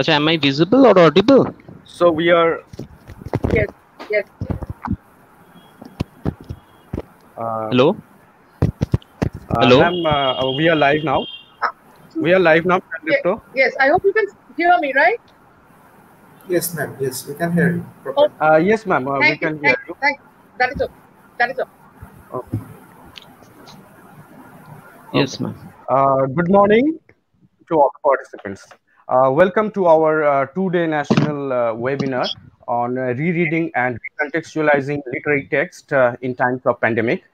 Acha, am I visible or audible? So we are. Yes, yes. Uh, Hello? uh, Hello? ma'am, uh, we are live now. We are live now, Lipto. Yes, I hope you can hear me, right? Yes, ma'am. Yes, we can hear you. properly. Uh, yes, ma'am. Uh, we Thank can you. Thank, you. thank That is okay. That is okay. Okay. Yes, ma'am. Uh, good morning to all participants. Uh, welcome to our uh, two-day national uh, webinar on uh, rereading and recontextualizing literary text uh, in times of pandemic.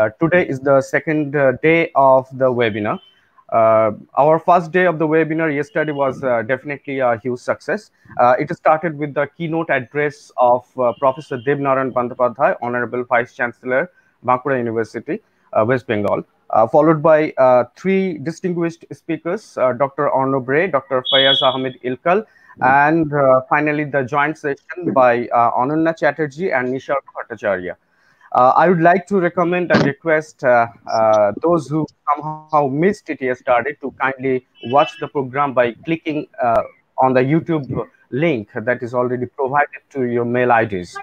Uh, today is the second day of the webinar. Our first day of the webinar yesterday was definitely a huge success. It started with the keynote address of Professor Devnaran Bandopadhyay, Honorable Vice Chancellor, Bankura University, West Bengal followed by uh, three distinguished speakers, uh, Dr. Arno Bray, Dr. Fayaz Ahmed Ilkal, and uh, finally the joint session by uh, Ananya Chatterjee and Nishar Bhattacharya. Uh, I would like to recommend and request uh, uh, those who somehow missed it yesterday to kindly watch the program by clicking uh, on the YouTube link that is already provided to your mail IDs.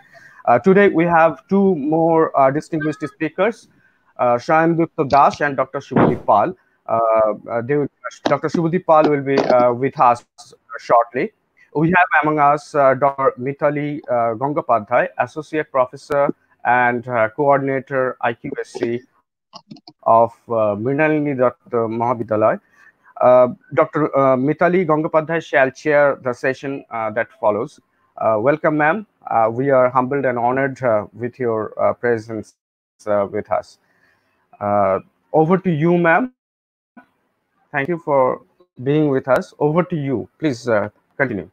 Uh, today we have two more uh, distinguished speakers uh, Das and Dr. Shubhadeep Pal. Uh, uh, they will, Dr. Shubhadeep Pal will be uh, with us shortly. We have among us uh, Dr. Mithali uh, Gangopadhyay, Associate Professor and uh, Coordinator IQSC of uh, Mrinalini Dutt Mahavidyalaya. Uh, Dr. Uh, Mithali shall chair the session uh, that follows. Uh, welcome, ma'am. Uh, we are humbled and honored uh, with your uh, presence uh, with us. Uh, over to you, ma'am. Thank you for being with us. Over to you. Please uh, continue.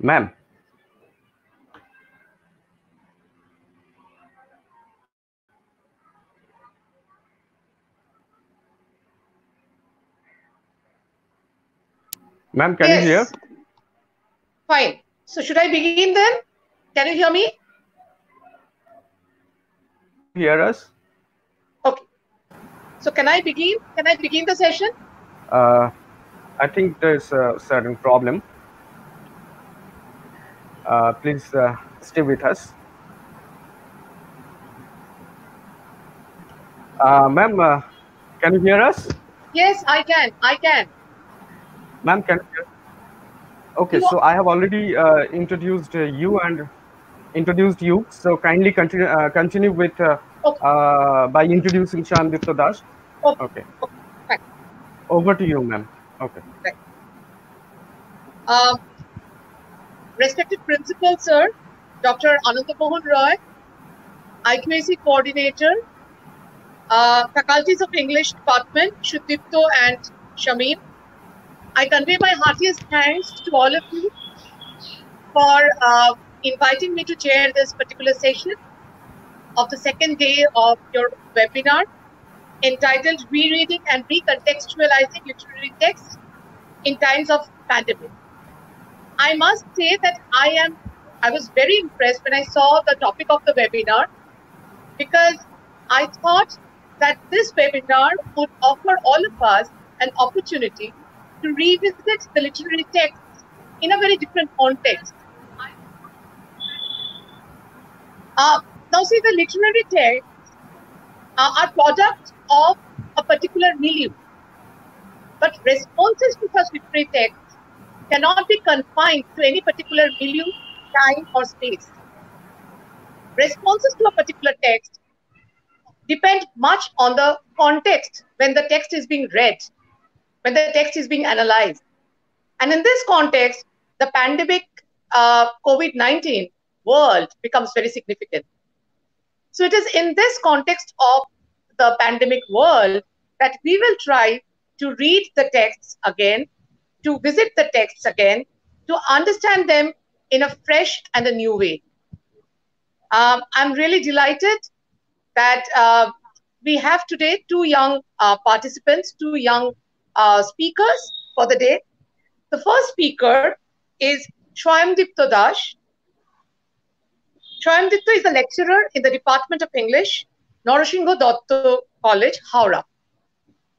Ma'am. Ma'am, can you hear? Fine. So should I begin then? Can you hear me? Hear us? Okay. So can I begin? Can I begin the session? Uh, I think there's a certain problem. Uh, please uh, stay with us. Uh, ma'am, uh, can you hear us? Yes, I can. I can. Ma'am, can hear? Okay, so I have already uh, introduced uh, you and introduced you. So kindly continue uh, continue with uh, Okay. uh, by introducing Shan Dipta Das. Okay. Okay. Okay. Over to you, ma'am. Okay. Um, respected Principal Sir, Dr. Ananta Mohan Roy, IQAC Coordinator, uh, Faculties of English Department, Shuddipto and Shamim. I convey my heartiest thanks to all of you for uh, inviting me to chair this particular session of the second day of your webinar entitled Rereading and Recontextualizing Literary Texts in Times of Pandemic. I must say that I am I was very impressed when I saw the topic of the webinar because I thought that this webinar would offer all of us an opportunity to revisit the literary texts in a very different context. Uh, now, see, the literary texts uh, are product of a particular milieu, but responses to such literary texts cannot be confined to any particular milieu, time, or space. Responses to a particular text depend much on the context when the text is being read, when the text is being analyzed. And in this context, the pandemic uh, COVID 19 world becomes very significant. So it is in this context of the pandemic world that we will try to read the texts again, to visit the texts again, to understand them in a fresh and a new way. Um, I'm really delighted that uh, we have today two young uh, participants, two young uh, speakers for the day. The first speaker is Shwayamdip Todash. Shoyamditya is a lecturer in the Department of English, Narasinha Dutt College, Howrah.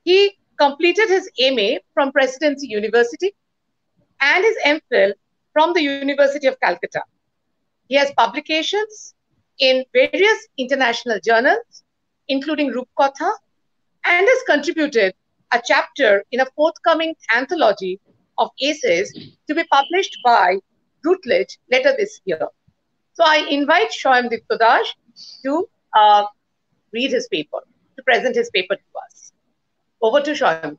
He completed his MA from Presidency University and his MPhil from the University of Calcutta. He has publications in various international journals, including Rupkatha, and has contributed a chapter in a forthcoming anthology of essays to be published by Routledge later this year. So I invite Shoyam Diptodash to uh, read his paper, to present his paper to us. Over to Shoyam.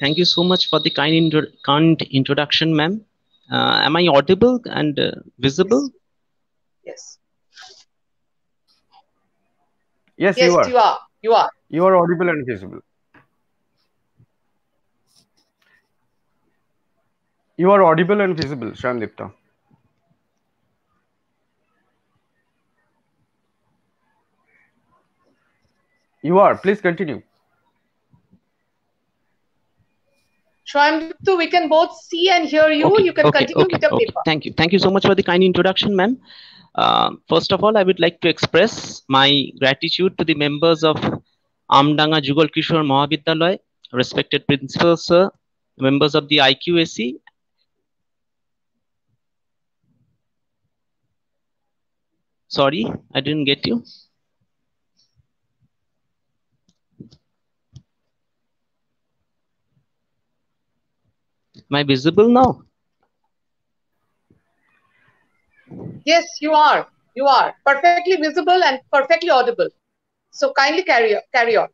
Thank you so much for the kind, intro kind introduction, ma'am. Uh, am I audible and uh, visible? Yes. Yes, Yes, you are. you are. You are. You are audible and visible. You are audible and visible, Shamdipta. You are. Please continue. Shoyam we can both see and hear you. Okay, you can okay, continue okay, with your okay. paper. Thank you. Thank you so much for the kind introduction, ma'am. Uh, first of all, I would like to express my gratitude to the members of Amdanga Jugal Kishore Mahavidyalaya, respected principal sir, members of the IQAC. Sorry, I didn't get you. Am I visible now? Yes, you are. You are perfectly visible and perfectly audible. So kindly carry on. Carry on.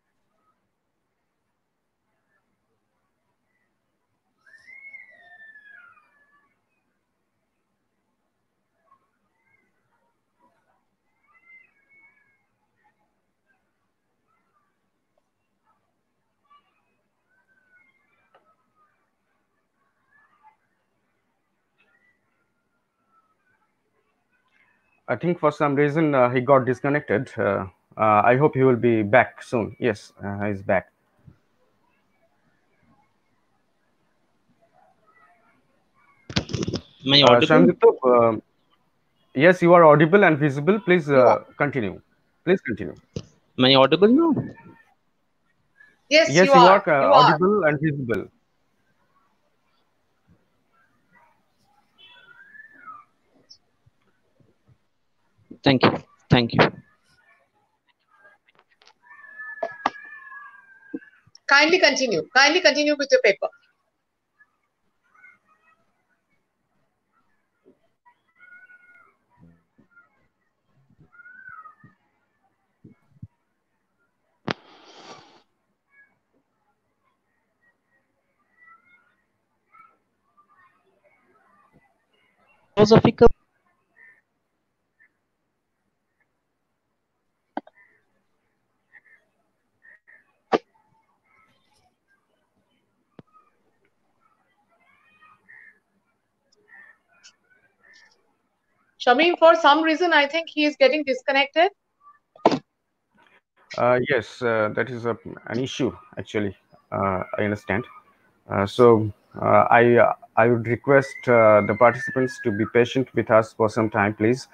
I think for some reason uh, he got disconnected. Uh, uh, I hope he will be back soon. Yes, uh, he's back. Am I Uh, audible? Shamdipta, um, yes, you are audible and visible. Please uh, continue. Please continue. Am I audible now? Yes, Yes, you, you are. are uh, you are. audible and visible. Thank you. Thank you. Kindly continue. Kindly continue with your paper. Philosophical Shamim, for some reason, I think he is getting disconnected. Uh, yes, uh, that is a, an issue actually. Uh, I understand. Uh, so uh, I uh, I would request the participants to be patient with us for some time, please.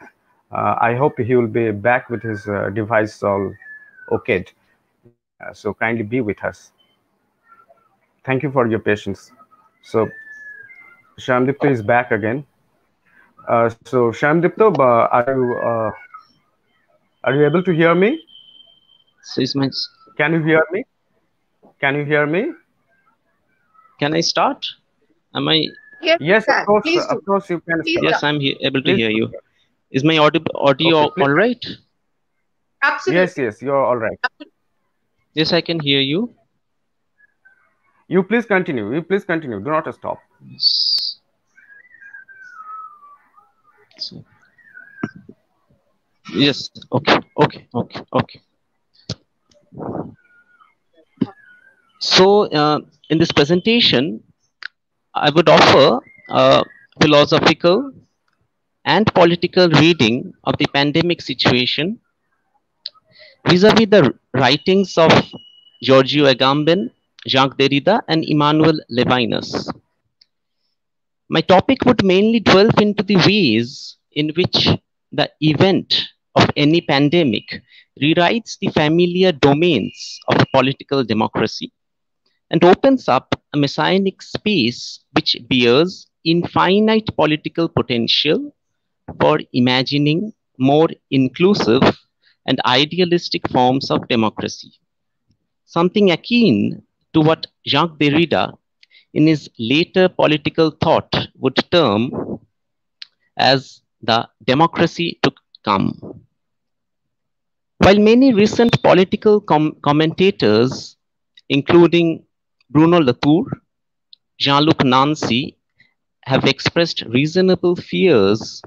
I hope he will be back with his device all okayed. So kindly be with us. Thank you for your patience. So Shamdipta is back again. Uh, so Shamdipta, uh, are you uh, are you able to hear me? so is my Can you hear me? Can you hear me? can I start? Am I Yes, Yes, of course. Please. Of course, you can. Please start. yes, I'm he- able to Please hear you. Is my audio audio Okay, all right? Absolutely. Yes, yes, you're all right. Yes, I can hear you. You please continue. You please continue. Do not stop. Yes. Yes. Okay. Okay. Okay. Okay. So, uh, in this presentation, I would offer a philosophical and political reading of the pandemic situation vis-a-vis the writings of Giorgio Agamben, Jacques Derrida, and Emmanuel Levinas. My topic would mainly delve into the ways in which the event of any pandemic rewrites the familiar domains of political democracy and opens up a messianic space which bears infinite political potential for imagining more inclusive and idealistic forms of democracy. Something akin to what Jacques Derrida, in his later political thought, would term as the democracy to come. While many recent political com commentators, including Bruno Latour, Jean-Luc Nancy, have expressed reasonable fears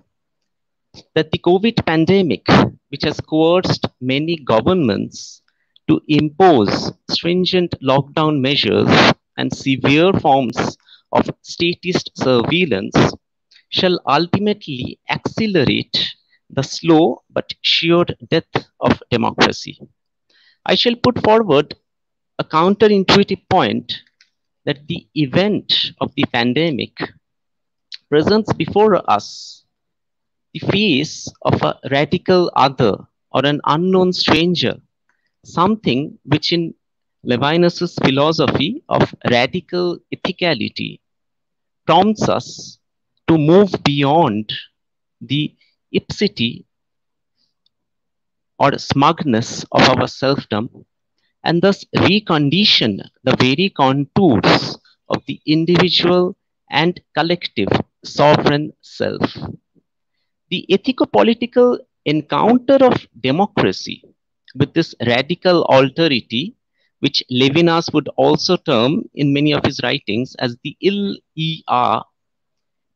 that the COVID pandemic, which has coerced many governments to impose stringent lockdown measures and severe forms of statist surveillance, shall ultimately accelerate the slow but sure death of democracy. I shall put forward a counterintuitive point that the event of the pandemic presents before us the face of a radical other or an unknown stranger, something which in Levinas's philosophy of radical ethicality prompts us to move beyond the ipseity or smugness of our selfdom and thus recondition the very contours of the individual and collective sovereign self. The ethico-political encounter of democracy with this radical alterity, which Levinas would also term in many of his writings as the ill-er,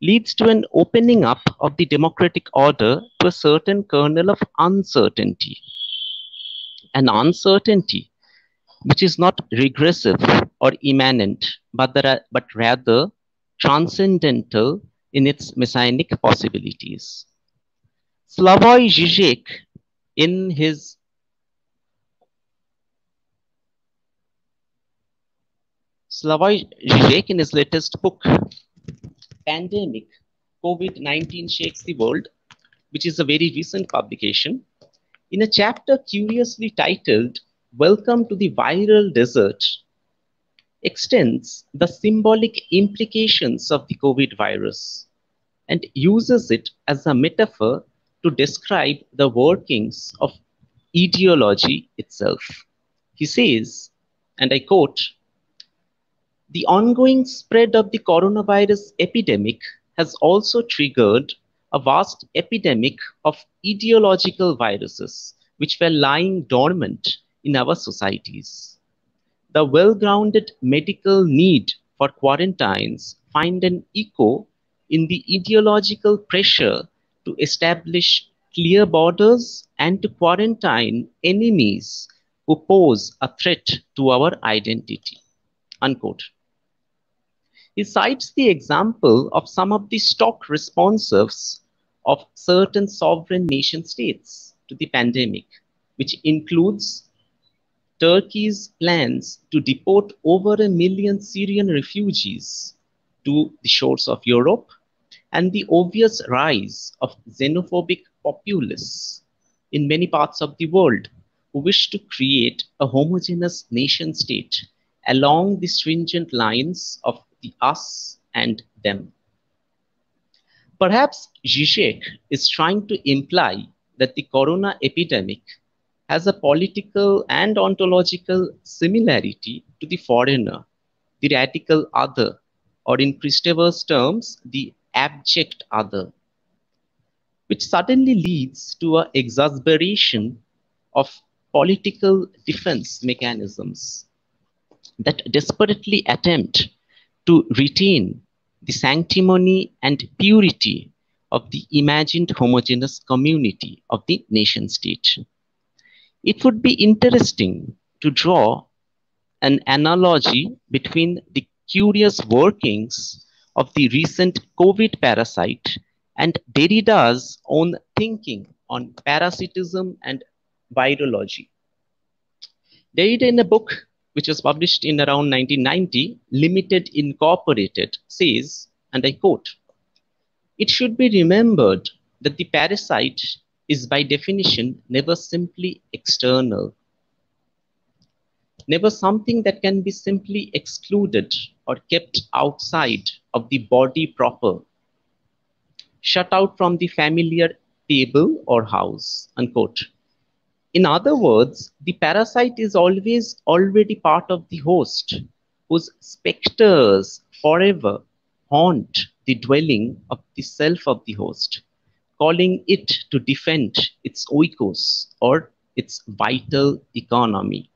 leads to an opening up of the democratic order to a certain kernel of uncertainty. An uncertainty which is not regressive or immanent, but, that, but rather transcendental in its messianic possibilities. Slavoj Žižek, in his Slavoj Žižek, in his latest book, Pandemic, COVID-19 Shakes the World, which is a very recent publication, in a chapter curiously titled Welcome to the Viral Desert, extends the symbolic implications of the COVID virus and uses it as a metaphor to describe the workings of ideology itself. He says, and I quote, the ongoing spread of the coronavirus epidemic has also triggered a vast epidemic of ideological viruses, which were lying dormant in our societies. The well-grounded medical need for quarantines find an echo in the ideological pressure to establish clear borders and to quarantine enemies who pose a threat to our identity. Unquote. He cites the example of some of the stock responses of certain sovereign nation states to the pandemic, which includes Turkey's plans to deport over a million Syrian refugees to the shores of Europe and the obvious rise of xenophobic populists in many parts of the world who wish to create a homogeneous nation state along the stringent lines of the us and them. Perhaps Zizek is trying to imply that the corona epidemic has a political and ontological similarity to the foreigner, the radical other, or in Kristeva's terms, the abject other, which suddenly leads to an exasperation of political defense mechanisms that desperately attempt to retain the sanctimony and purity of the imagined homogeneous community of the nation state. It would be interesting to draw an analogy between the curious workings of the recent COVID parasite and Derrida's own thinking on parasitism and virology. Derrida, in a book which was published in around 1990, Limited Incorporated, says, and I quote, It should be remembered that the parasite is by definition never simply external, never something that can be simply excluded or kept outside of the body proper shut out from the familiar table or house, unquote. In other words, the parasite is always already part of the host, whose specters forever haunt the dwelling of the self of the host, calling it to defend its oikos or its vital economy.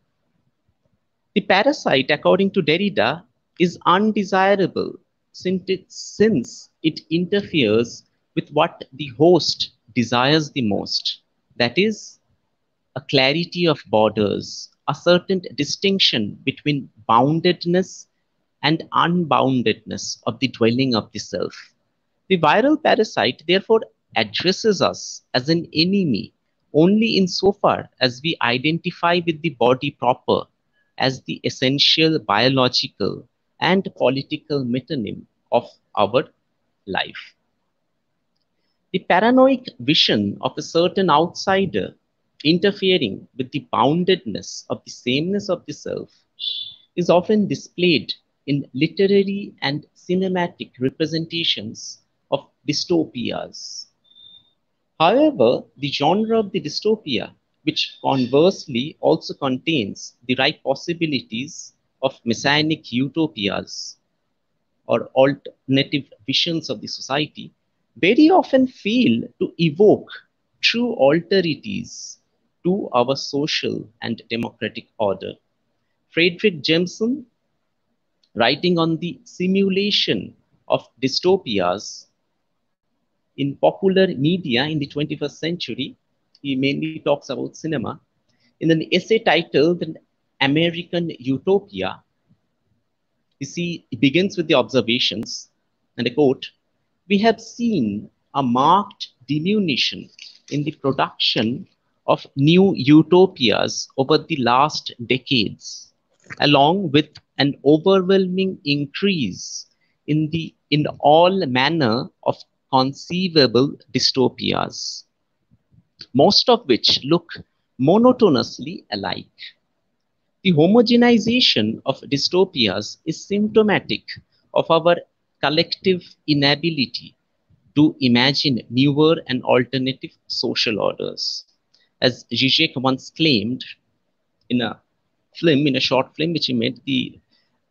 The parasite, according to Derrida, is undesirable since it, since it interferes with what the host desires the most. That is, a clarity of borders, a certain distinction between boundedness and unboundedness of the dwelling of the self. The viral parasite therefore addresses us as an enemy only insofar as we identify with the body proper as the essential biological and political metonym of our life. The paranoid vision of a certain outsider interfering with the boundedness of the sameness of the self is often displayed in literary and cinematic representations of dystopias. However, the genre of the dystopia, which conversely also contains the right possibilities of messianic utopias or alternative visions of the society, very often fail to evoke true alterities to our social and democratic order. Fredric Jameson, writing on the simulation of dystopias in popular media in the 21st century, he mainly talks about cinema. In an essay titled American Utopia, you see, he begins with the observations, and I quote, we have seen a marked diminution in the production of new utopias over the last decades, along with an overwhelming increase in the in all manner of conceivable dystopias, most of which look monotonously alike. The homogenization of dystopias is symptomatic of our collective inability to imagine newer and alternative social orders. As Zizek once claimed in a film, in a short film which he made, The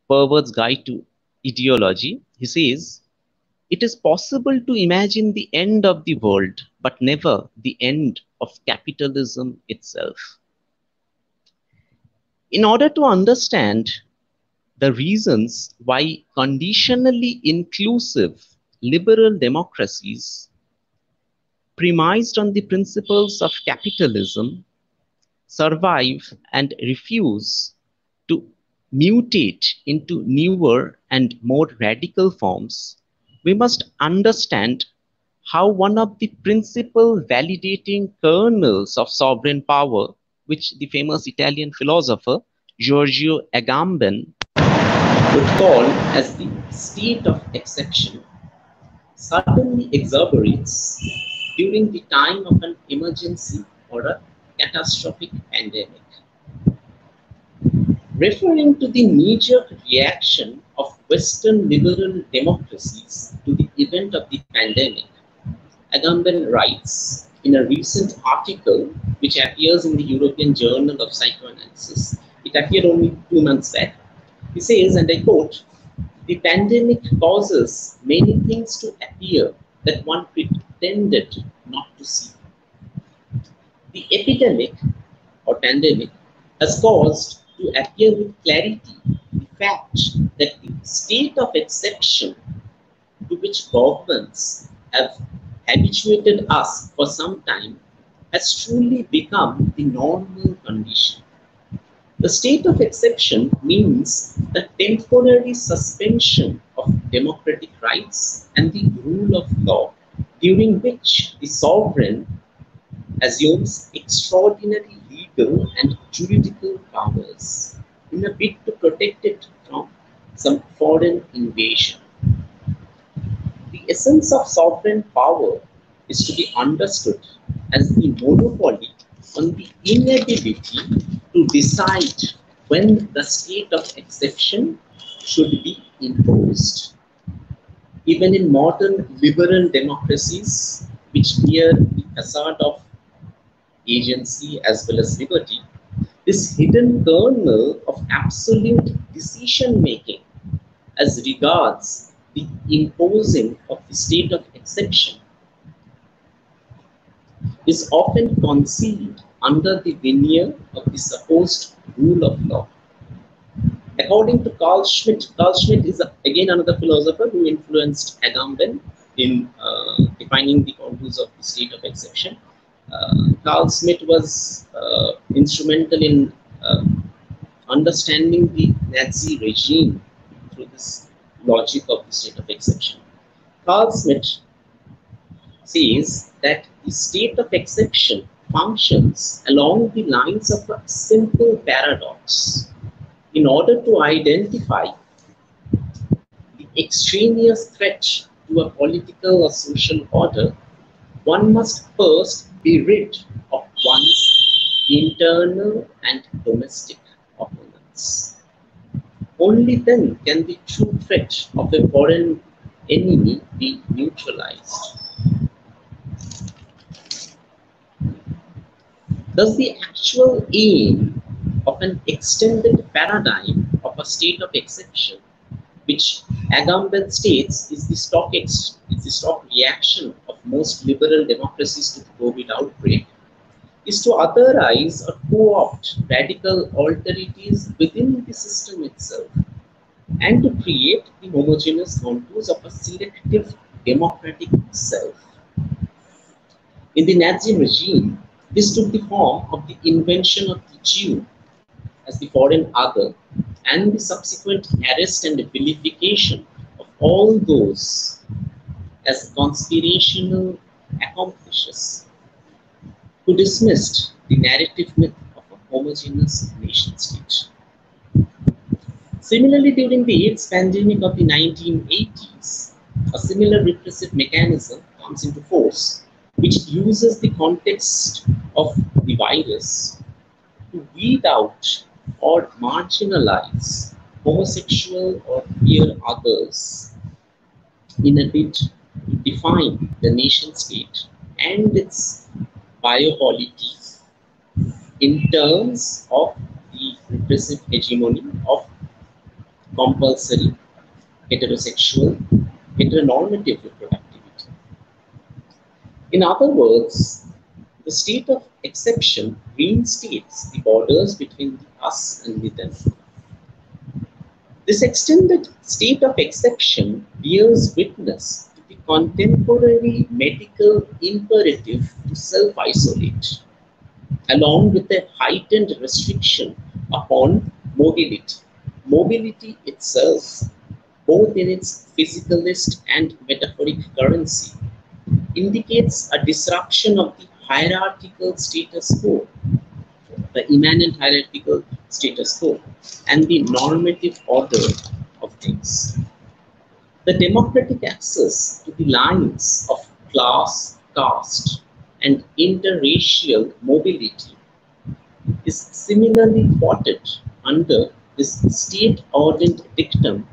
Pervert's Guide to Ideology, he says, it is possible to imagine the end of the world, but never the end of capitalism itself. In order to understand the reasons why conditionally inclusive liberal democracies premised on the principles of capitalism survive and refuse to mutate into newer and more radical forms, we must understand how one of the principal validating kernels of sovereign power, which the famous Italian philosopher Giorgio Agamben would call as the state of exception suddenly exaggerates during the time of an emergency or a catastrophic pandemic. Referring to the major reaction of Western liberal democracies to the event of the pandemic, Agamben writes in a recent article which appears in the European Journal of Psychoanalysis. It appeared only two months back he says, and I quote, the pandemic causes many things to appear that one pretended not to see. The epidemic or pandemic has caused to appear with clarity the fact that the state of exception to which governments have habituated us for some time has truly become the normal condition. The state of exception means the temporary suspension of democratic rights and the rule of law during which the sovereign assumes extraordinary legal and juridical powers in a bid to protect it from some foreign invasion. The essence of sovereign power is to be understood as the monopoly on the inability to decide when the state of exception should be imposed. Even in modern liberal democracies, which bear the facade of agency as well as liberty, this hidden kernel of absolute decision making as regards the imposing of the state of exception is often concealed under the veneer of the supposed rule of law. According to Carl Schmitt, Carl Schmitt is again another philosopher who influenced Agamben in uh, defining the contours of the state of exception. Uh, Carl Schmitt was uh, instrumental in uh, understanding the Nazi regime through this logic of the state of exception. Carl Schmitt says that the state of exception functions along the lines of a simple paradox. In order to identify the extraneous threat to a political or social order, one must first be rid of one's internal and domestic opponents. Only then can the true threat of a foreign enemy be neutralized. Thus, the actual aim of an extended paradigm of a state of exception, which Agamben states is the stock the stock reaction of most liberal democracies to the COVID outbreak, is to authorize or co-opt radical alterities within the system itself and to create the homogeneous contours of a selective democratic self. In the Nazi regime, this took the form of the invention of the Jew as the foreign other and the subsequent arrest and vilification of all those as conspirational accomplices who dismissed the narrative myth of a homogeneous nation state. Similarly, during the AIDS pandemic of the 1980s, a similar repressive mechanism comes into force, which uses the context of the virus to weed out or marginalize homosexual or queer others in a bid to define the nation state and its biopolity in terms of the repressive hegemony of compulsory heterosexual heteronormative reproductivity. In other words, the state of exception reinstates the borders between the us and the them. This extended state of exception bears witness to the contemporary medical imperative to self isolate, along with a heightened restriction upon mobility. Mobility itself, both in its physicalist and metaphoric currency, indicates a disruption of the hierarchical status quo, the immanent hierarchical status quo, and the normative order of things. The democratic access to the lines of class, caste, and interracial mobility is similarly thwarted under this state ordained dictum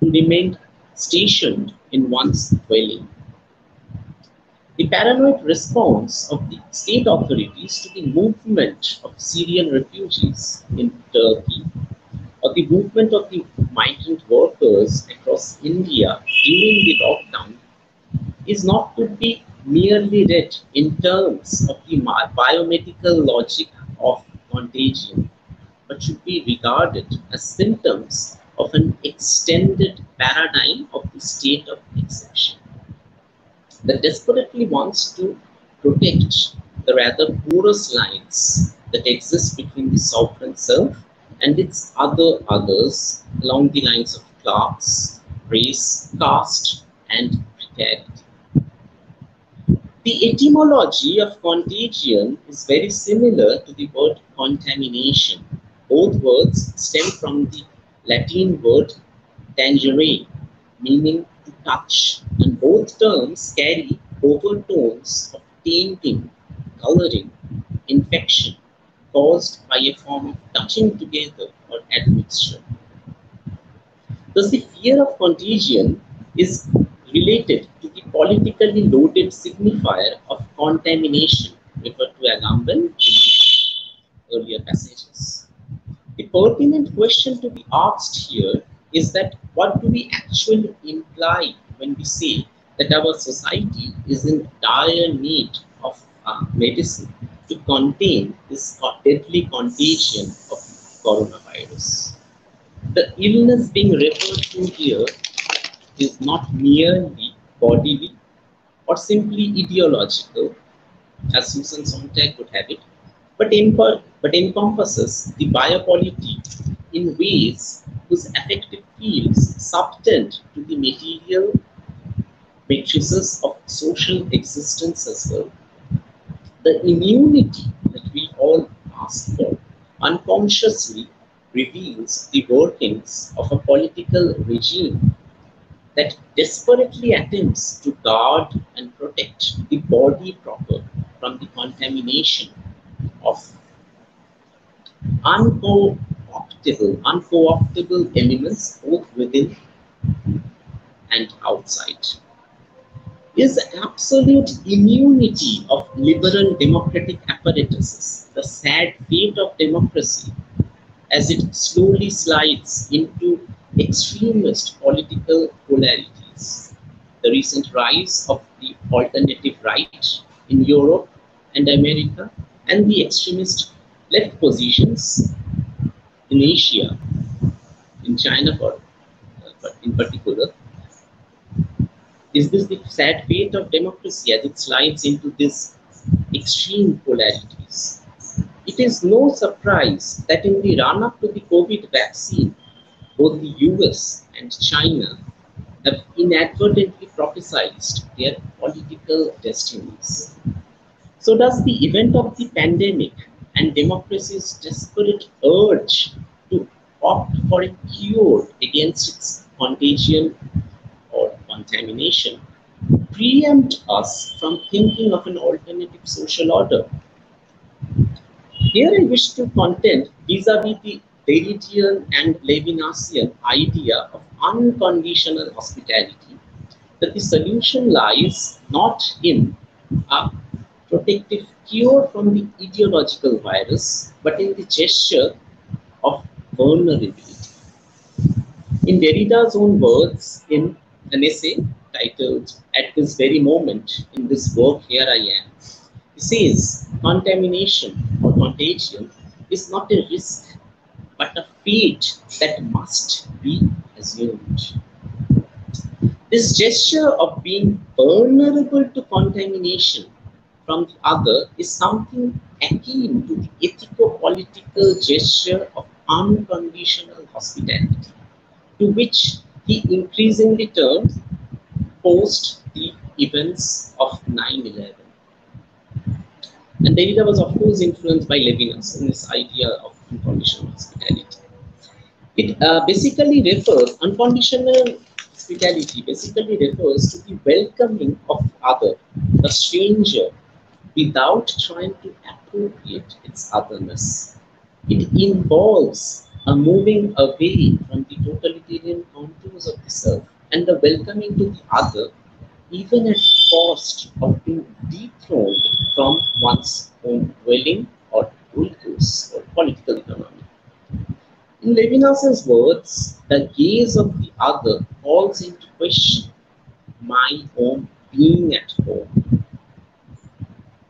to remain stationed in one's dwelling. The paranoid response of the state authorities to the movement of Syrian refugees in Turkey or the movement of the migrant workers across India during the lockdown is not to be merely read in terms of the biomedical logic of contagion, but should be regarded as symptoms of an extended paradigm of the state of exception that desperately wants to protect the rather porous lines that exist between the sovereign self and its other others along the lines of class, race, caste, and precarity. The etymology of contagion is very similar to the word contamination. Both words stem from the Latin word tangere, meaning touch, and both terms carry overtones of tainting, coloring, infection caused by a form of touching together or admixture. Thus, the fear of contagion is related to the politically loaded signifier of contamination referred to Agamben in the earlier passages. The pertinent question to be asked here is that what do we actually imply when we say that our society is in dire need of uh, medicine to contain this deadly contagion of coronavirus. The illness being referred to here is not merely bodily or simply ideological, as Susan Sontag would have it, but, but encompasses the biopolity in ways whose affective fields subtend to the material matrices of social existence as well. The immunity that we all ask for unconsciously reveals the workings of a political regime that desperately attempts to guard and protect the body proper from the contamination of unco-optable, unco-optable elements both within and outside. Is absolute immunity of liberal democratic apparatuses the sad fate of democracy as it slowly slides into extremist political polarities. The recent rise of the alternative right in Europe and America and the extremist left positions in Asia, in China for, uh, in particular, is this the sad fate of democracy as it slides into these extreme polarities? It is no surprise that in the run up to the COVID vaccine, both the US and China have inadvertently prophesied their political destinies. So, does the event of the pandemic and democracy's desperate urge to opt for a cure against its contagion or contamination preempt us from thinking of an alternative social order? Here I wish to contend vis-a-vis the Derridian and Levinasian idea of unconditional hospitality, that the solution lies not in a protective cure from the ideological virus, but in the gesture of vulnerability. In Derrida's own words, in an essay titled At This Very Moment, in this work, Here I Am, he says contamination or contagion is not a risk but a fate that must be assumed. This gesture of being vulnerable to contamination from the other is something akin to the ethico-political gesture of unconditional hospitality, to which he increasingly turned post the events of 9-11. And Derrida was, of course, influenced by Levinas in this idea of unconditional hospitality. It uh, basically refers, unconditional hospitality basically refers to the welcoming of other, the stranger, without trying to appropriate its otherness. It involves a moving away from the totalitarian contours of the self and the welcoming to the other, even at cost of being dethroned from one's own dwelling or oikos or political economy. In Levinas's words, the gaze of the other calls into question my own being at home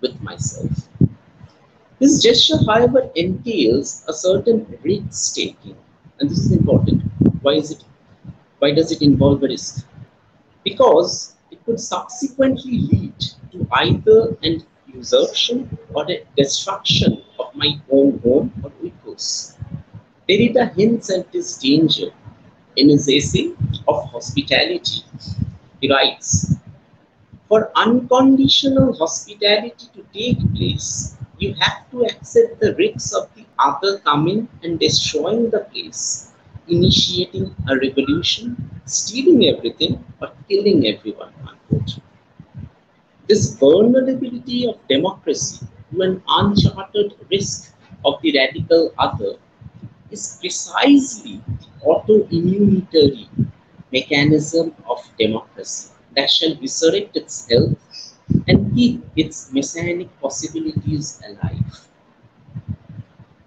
with myself. This gesture, however, entails a certain risk taking, and this is important. Why is it? Why does it involve a risk? Because it could subsequently lead to either an usurpation or a destruction of my own home or oikos. Derrida hints at this danger in his essay of hospitality. He writes, For unconditional hospitality to take place, you have to accept the risks of the other coming and destroying the place, initiating a revolution, stealing everything, or killing everyone. Unquote. This vulnerability of democracy to an uncharted risk of the radical other is precisely the auto-immunitary mechanism of democracy that shall resurrect its health and keep its messianic possibilities alive.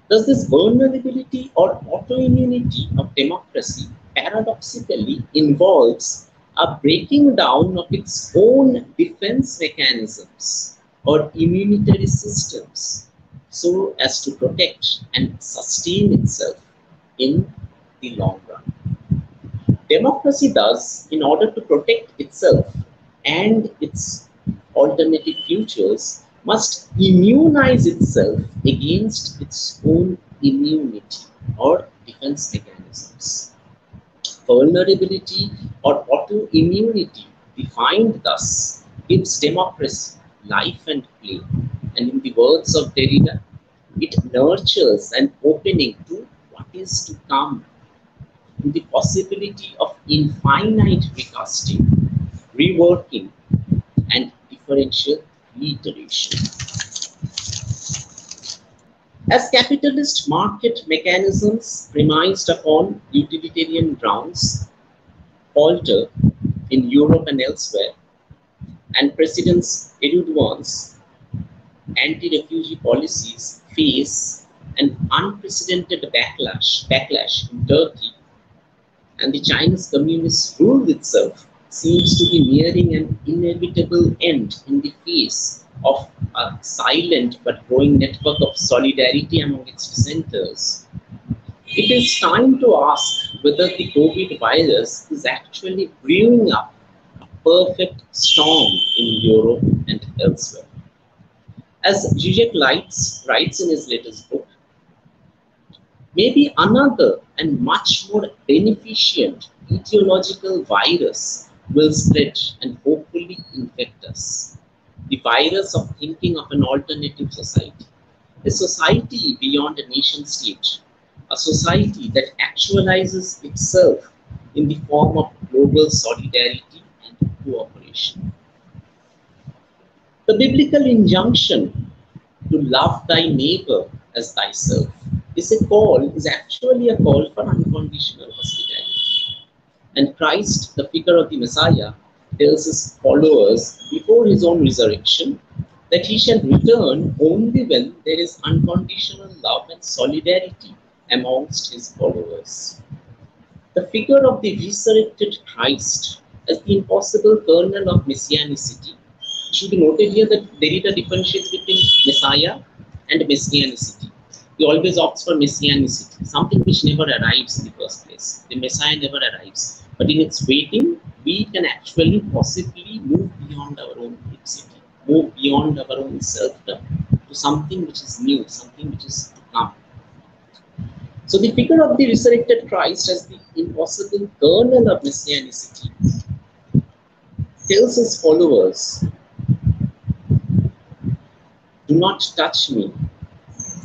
Does this vulnerability or autoimmunity of democracy paradoxically involves a breaking down of its own defense mechanisms or immunitary systems so as to protect and sustain itself in the long run. Democracy does, in order to protect itself and its alternative futures, must immunize itself against its own immunity or defense mechanisms. Vulnerability or autoimmunity, defined thus, gives democracy life and play. And in the words of Derrida, it nurtures an opening to what is to come, the possibility of infinite recasting, reworking, and differential reiteration. As capitalist market mechanisms premised upon utilitarian grounds falter in Europe and elsewhere, and Presidents Erdogan's anti-refugee policies face an unprecedented backlash, backlash in Turkey, and the Chinese communist rule itself seems to be nearing an inevitable end in the face of a silent but growing network of solidarity among its dissenters. It is time to ask whether the COVID virus is actually brewing up a perfect storm in Europe and elsewhere. As Zizek Lights writes in his latest book, maybe another and much more beneficent etiological virus will spread and hopefully infect us. The virus of thinking of an alternative society, a society beyond a nation state, a society that actualizes itself in the form of global solidarity and cooperation. The biblical injunction to love thy neighbor as thyself is a call, is actually a call for unconditional hospitality. And Christ, the figure of the Messiah, tells his followers before his own resurrection that he shall return only when there is unconditional love and solidarity amongst his followers. The figure of the resurrected Christ as the impossible kernel of messianicity should be noted here that Derrida differentiates between Messiah and messianicity. He always opts for messianicity, something which never arrives in the first place. The Messiah never arrives. But in its waiting, we can actually possibly move beyond our own fixity, move beyond our own selfdom to something which is new, something which is to come. So the figure of the resurrected Christ as the impossible kernel of messianicity tells his followers, do not touch me,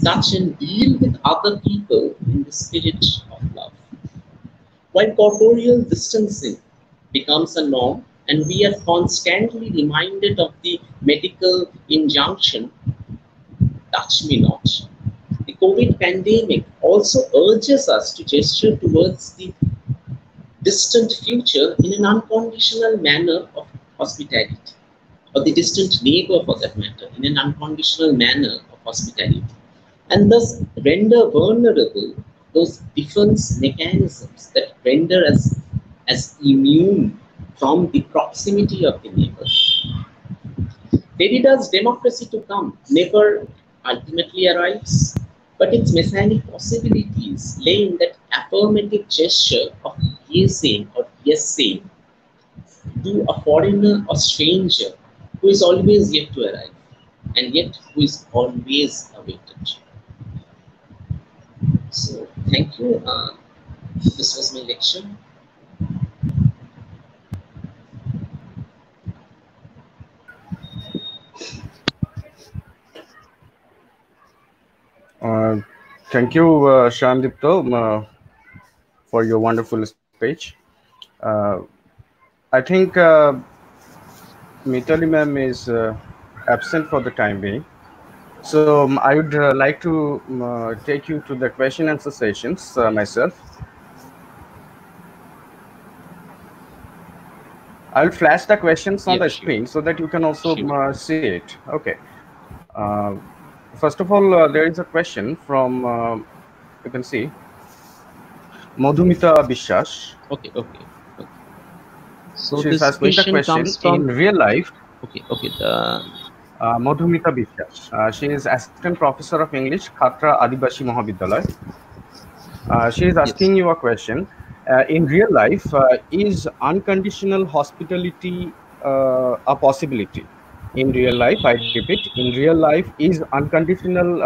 touch and deal with other people in the spirit of love. While corporeal distancing becomes a norm, and we are constantly reminded of the medical injunction, touch me not. The COVID pandemic also urges us to gesture towards the distant future in an unconditional manner of hospitality, or the distant neighbor for that matter, in an unconditional manner of hospitality, and thus render vulnerable those defense mechanisms that render us as immune from the proximity of the neighbor. Derrida's democracy to come never ultimately arrives, but its messianic possibilities lay in that affirmative gesture of gazing or yes saying to a foreigner or stranger who is always yet to arrive and yet who is always awaited. So thank you. Uh, this was my lecture. Uh, thank you, uh, Shandipto, uh, for your wonderful speech. Uh, I think uh, Mitali ma'am is uh, absent for the time being. So um, I would uh, like to um, uh, take you to the question answer sessions uh, myself. I'll flash the questions on Yeah, the screen so that you can also uh, see it. Okay. Uh, first of all, uh, there is a question from, you can see, Madhumita Bishas. Okay, okay. okay. So She's this asking the question question comes from in real life. okay, okay. The Uh, Madhumita Bishas. Uh, she is assistant professor of English, Khatra Adibashi Mahavidyalaya. Uh, she is asking you a question. Uh, in real life, uh, is unconditional hospitality uh, a possibility? In real life, I repeat, in real life, is unconditional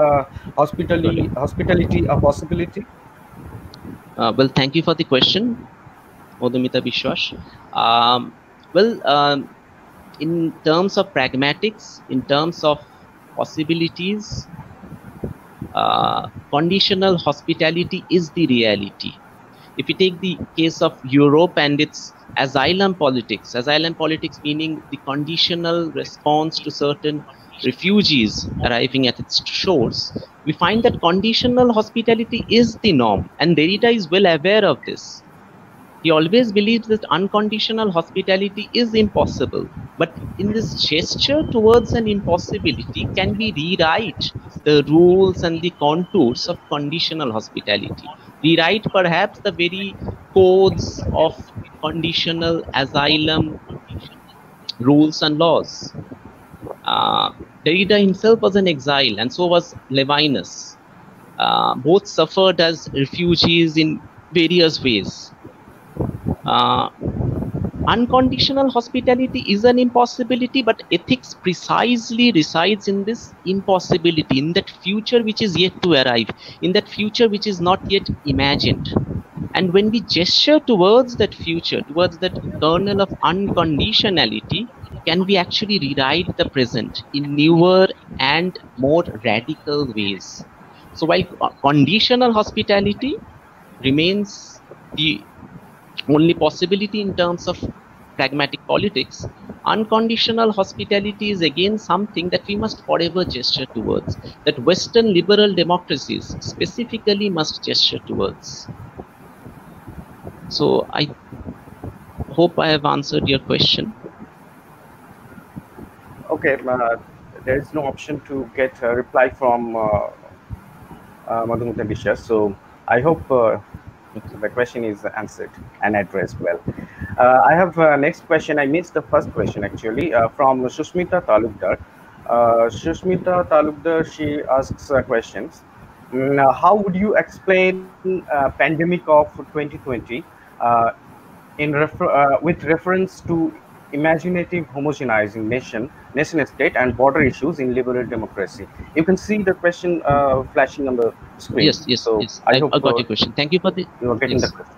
hospitality hospitality a possibility? Well, thank you for the question, Odumita Bishwash. Um, well, um, in terms of pragmatics, in terms of possibilities, uh, conditional hospitality is the reality. If you take the case of Europe and its asylum politics, asylum politics meaning the conditional response to certain refugees arriving at its shores, we find that conditional hospitality is the norm, and Derrida is well aware of this. He always believes that unconditional hospitality is impossible, but in this gesture towards an impossibility, can we rewrite the rules and the contours of conditional hospitality? Rewrite perhaps the very codes of conditional asylum rules and laws. Uh, Derrida himself was an exile, and so was Levinas. Uh, both suffered as refugees in various ways. Uh, unconditional hospitality is an impossibility, but ethics precisely resides in this impossibility, in that future which is yet to arrive, in that future which is not yet imagined. And when we gesture towards that future, towards that kernel of unconditionality, can we actually rewrite the present in newer and more radical ways? So while conditional hospitality remains the only possibility in terms of pragmatic politics, unconditional hospitality is again something that we must forever gesture towards, that Western liberal democracies specifically must gesture towards. So I hope I have answered your question. Okay, uh, there is no option to get a reply from uh, uh, so I hope uh, the question is answered and addressed well. Uh, I have uh, next question. I missed the first question actually uh, from Sushmita Talukdar. Uh, Sushmita Talukdar, she asks uh, questions. Mm, uh, how would you explain uh, pandemic of 2020 uh, in refer- with reference to imaginative homogenizing nation, nation state, and border issues in liberal democracy? You can see the question uh, flashing on the screen. Yes, yes, So yes. I I, hope I got uh, your question. Thank you for the you are getting Yes. the question.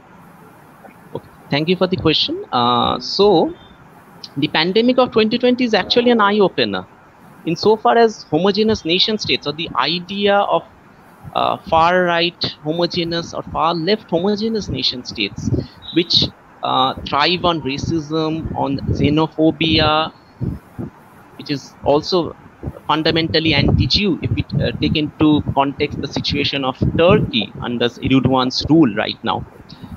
Okay, thank you for the question. Uh, so, the pandemic of 2020 is actually an eye opener. Insofar as homogeneous nation states or the idea of uh, far right homogeneous or far left homogeneous nation states, which uh, thrive on racism, on xenophobia, which is also fundamentally anti-Jew if we uh, take into context the situation of Turkey under Erdogan's rule right now.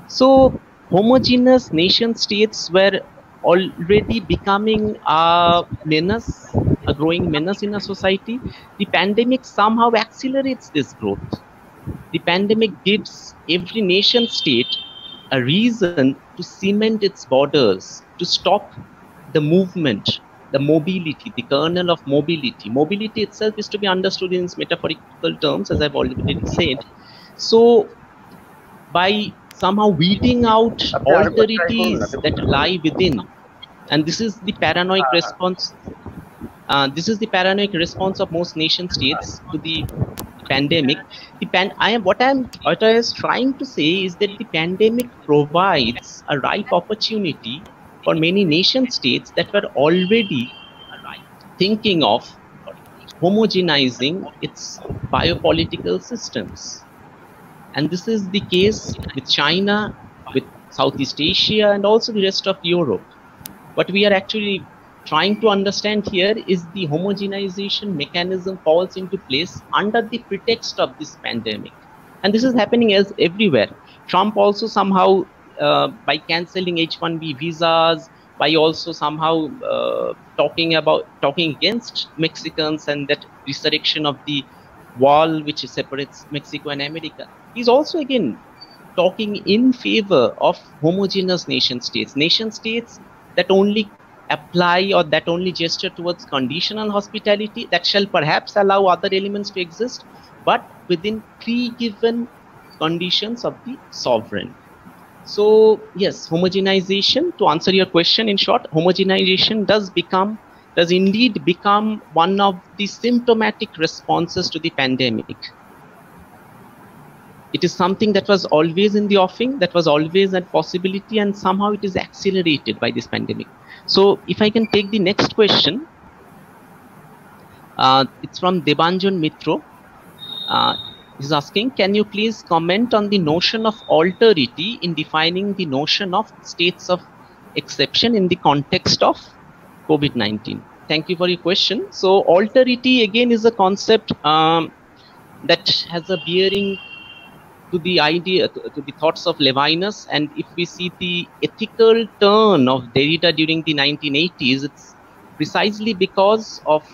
So homogeneous nation states were already becoming a menace, a growing menace in a society. The pandemic somehow accelerates this growth. The pandemic gives every nation state a reason to cement its borders, to stop the movement, the mobility, the kernel of mobility. Mobility itself is to be understood in its metaphorical terms, as I've already said. So, by somehow weeding out Okay, I have a alterities that lie within, and this is the paranoid response. Uh, this is the paranoid response of most nation states to the pandemic. The pan- I am what I am what I was trying to say is that the pandemic provides a ripe opportunity for many nation states that were already thinking of homogenizing its biopolitical systems. And this is the case with China, with Southeast Asia, and also the rest of Europe. What we are actually trying to understand here is the homogenization mechanism falls into place under the pretext of this pandemic. And this is happening as everywhere. Trump also somehow, uh, by canceling H-1B visas, by also somehow uh, talking about talking against Mexicans and that resurrection of the wall which separates Mexico and America. He's also again talking in favor of homogeneous nation states, nation states that only apply or that only gesture towards conditional hospitality that shall perhaps allow other elements to exist, but within pre-given conditions of the sovereign. So yes, homogenization, to answer your question in short, homogenization does become, does indeed become one of the symptomatic responses to the pandemic. It is something that was always in the offing, that was always a possibility, and somehow it is accelerated by this pandemic. So if I can take the next question, uh, it's from Debanjan Mitro. Uh, he's asking, can you please comment on the notion of alterity in defining the notion of states of exception in the context of COVID-19? Thank you for your question. So alterity again is a concept um, that has a bearing to the idea, to, to, the thoughts of Levinas. And if we see the ethical turn of Derrida during the 1980s, it's precisely because of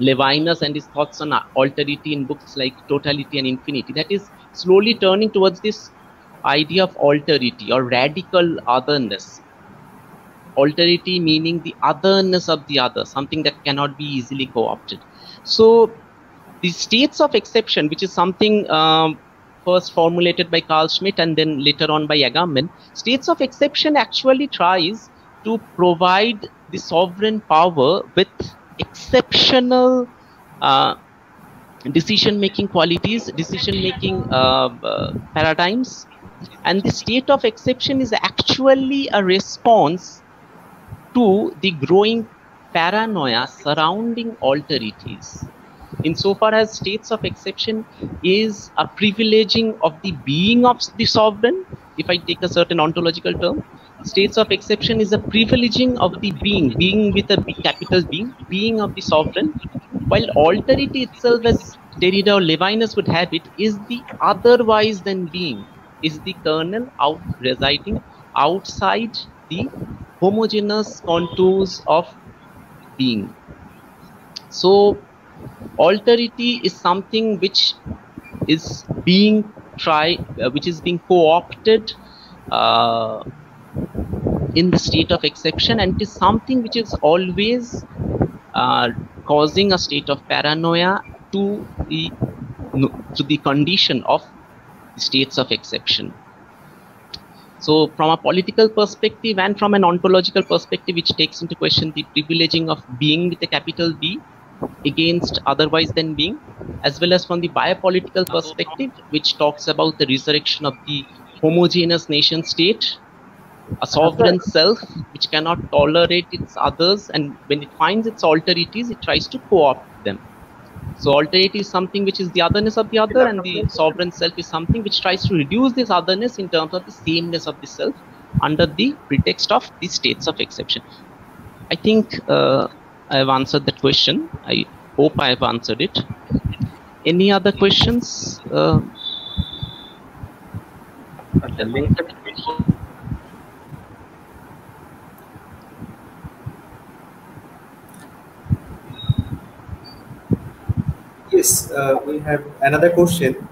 Levinas and his thoughts on alterity in books like Totality and Infinity that is slowly turning towards this idea of alterity or radical otherness. Alterity meaning the otherness of the other, something that cannot be easily co opted. So, the states of exception, which is something um, first formulated by Carl Schmitt and then later on by Agamben, states of exception actually tries to provide the sovereign power with exceptional uh, decision making qualities, decision making uh, uh, paradigms. And the state of exception is actually a response to the growing paranoia surrounding alterities insofar as states of exception is a privileging of the being of the sovereign, if I take a certain ontological term, states of exception is a privileging of the being, being with a B, capital being, being of the sovereign, while alterity itself, as Derrida or Levinas would have it, is the otherwise than being, is the kernel out residing outside the homogeneous contours of being. So alterity is something which is being tried, uh, which is being co-opted uh, in the state of exception, and it is something which is always uh, causing a state of paranoia to the to the condition of states of exception. So, from a political perspective and from an ontological perspective, which takes into question the privileging of being with a capital B, against otherwise than being, as well as from the biopolitical perspective, which talks about the resurrection of the homogeneous nation state, a sovereign self which cannot tolerate its others, and when it finds its alterities, it tries to co opt them. So, alterity is something which is the otherness of the other, and the sovereign self is something which tries to reduce this otherness in terms of the sameness of the self under the pretext of the states of exception. I think uh, I have answered that question. I hope I have answered it. Any other questions? Uh, Yes, uh, we have another question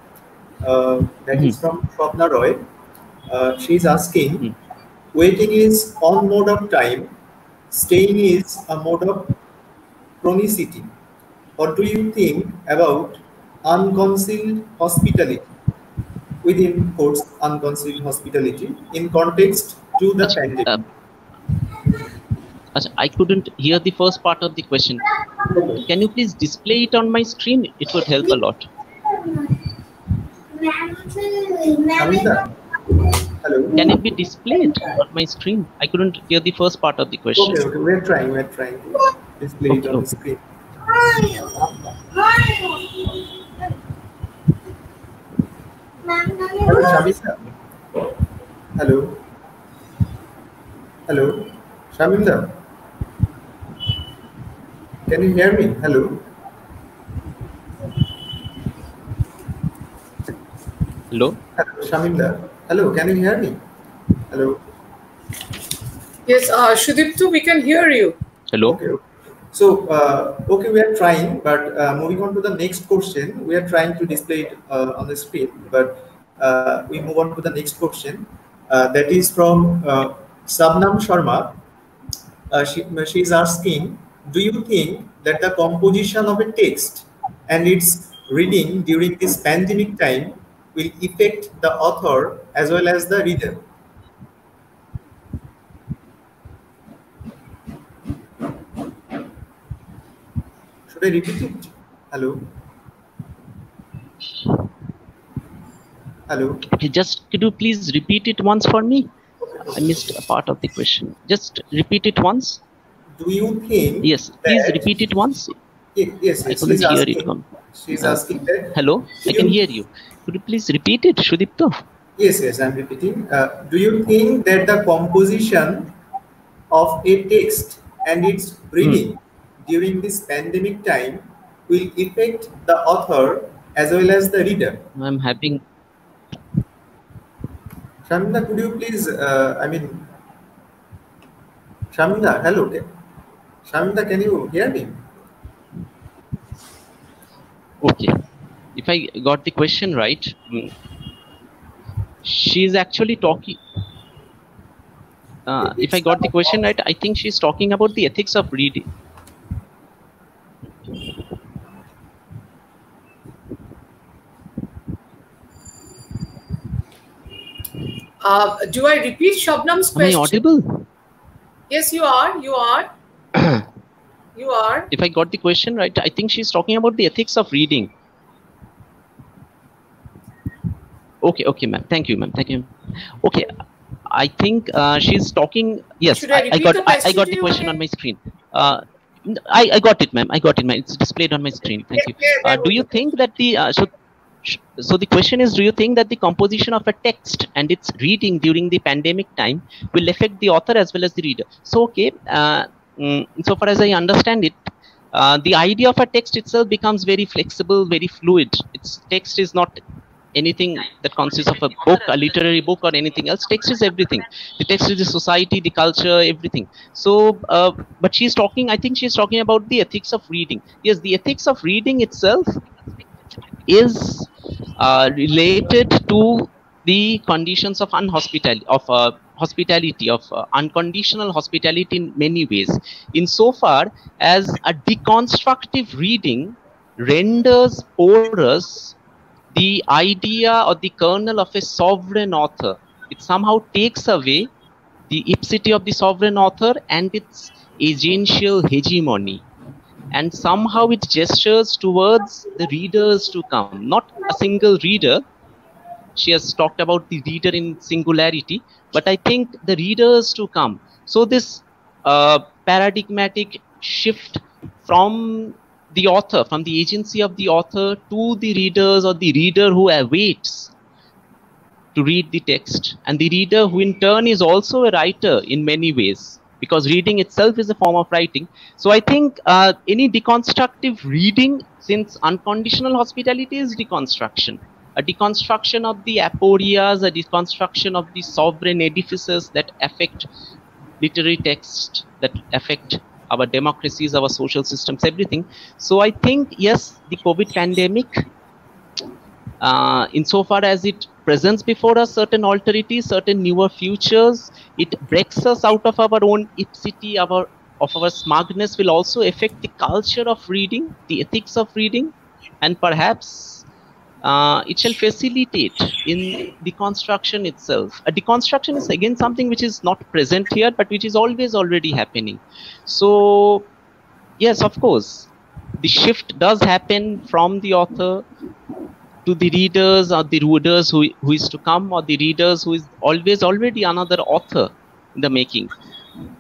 uh, that mm-hmm. is from Swapna Roy. Uh, she's asking, mm-hmm. waiting is on mode of time, staying is a mode of chronicity? What do you think about unconcealed hospitality? Within quotes, unconcealed hospitality in context to the pandemic. Uh, I couldn't hear the first part of the question. Can you please display it on my screen? It would help a lot. Hello. Can it be displayed on my screen? I couldn't hear the first part of the question. Okay, okay. we're trying, we're trying display okay, on the screen. Hello, Shamisa. Hello. Hello, Shamimda. Can you hear me? Hello. Hello? Hello, Shamimda. Hello, can you hear me? Hello. Yes, uh, Shudiptu, we can hear you. Hello? Okay. So, uh, okay, we are trying, but uh, moving on to the next question, we are trying to display it uh, on the screen, but uh, we move on to the next question. Uh, that is from uh, Sabnam Sharma. She, she is asking, do you think that the composition of a text and its reading during this pandemic time will affect the author as well as the reader? Should I repeat it? Hello? Hello? Okay, just could you please repeat it once for me? I missed a part of the question. Just repeat it once. Do you think? Yes, please repeat it once. Ye- Yes, I couldn't hear asking, it. One. she's asking that. Hello? I can hear you. Could you please repeat it, Shudipto? Yes, yes, I'm repeating. Uh, do you think that the composition of a text and its reading during this pandemic time will affect the author as well as the reader? I'm having Shamina, could you please, uh, I mean, Shamina, hello. Shamina, can you hear me? okay. If I got the question right, mm, she's actually talking. Uh, if I got the question right, I think she's talking about the ethics of reading. Uh, do I repeat Shabnam's Am I question? audible? Yes, you are. You are. you are. If I got the question right, I think she's talking about the ethics of reading. Okay, okay, ma'am. Thank you, ma'am. Thank you. Okay, I think uh, she's talking. Yes, I I, got. the I, I question got the question on my screen. Uh, I, I got it, ma'am. I got it, ma'am. It's displayed on my screen. Thank you. Uh, do you think that the uh, so sh- so the question is do you think that the composition of a text and its reading during the pandemic time will affect the author as well as the reader? So okay uh, mm, so far as i understand it uh, the idea of a text itself becomes very flexible very fluid. Its text is not anything that consists of a book a literary book or anything else. Text is everything. The text is the society the culture everything. So uh, but she's talking i think she's talking about the ethics of reading. Yes the ethics of reading itself is uh, related to the conditions of unhospitality of uh, hospitality of uh, unconditional hospitality in many ways. Insofar as a deconstructive reading renders porous the idea or the kernel of a sovereign author. It somehow takes away the ipseity of the sovereign author and its agential hegemony and somehow it gestures towards the readers to come. Not a single reader. She has talked about the reader in singularity but i think the readers to come. So this uh, paradigmatic shift from the author from the agency of the author to the readers or the reader who awaits to read the text. And the reader who in turn is also a writer in many ways because reading itself is a form of writing. So i think uh, any deconstructive reading since unconditional hospitality is deconstruction a deconstruction of the aporias a deconstruction of the sovereign edifices that affect literary text that affect our democracies our social systems everything. So i think yes the covid pandemic uh, insofar as it presents before us certain alterities, certain newer futures, it breaks us out of our own ipseity, our of our smugness will also affect the culture of reading, the ethics of reading, and perhaps uh, it shall facilitate in deconstruction itself. A deconstruction is again something which is not present here, but which is always already happening. So, yes, of course, the shift does happen from the author to the readers or the readers who, who is to come or the readers who is always already another author in the making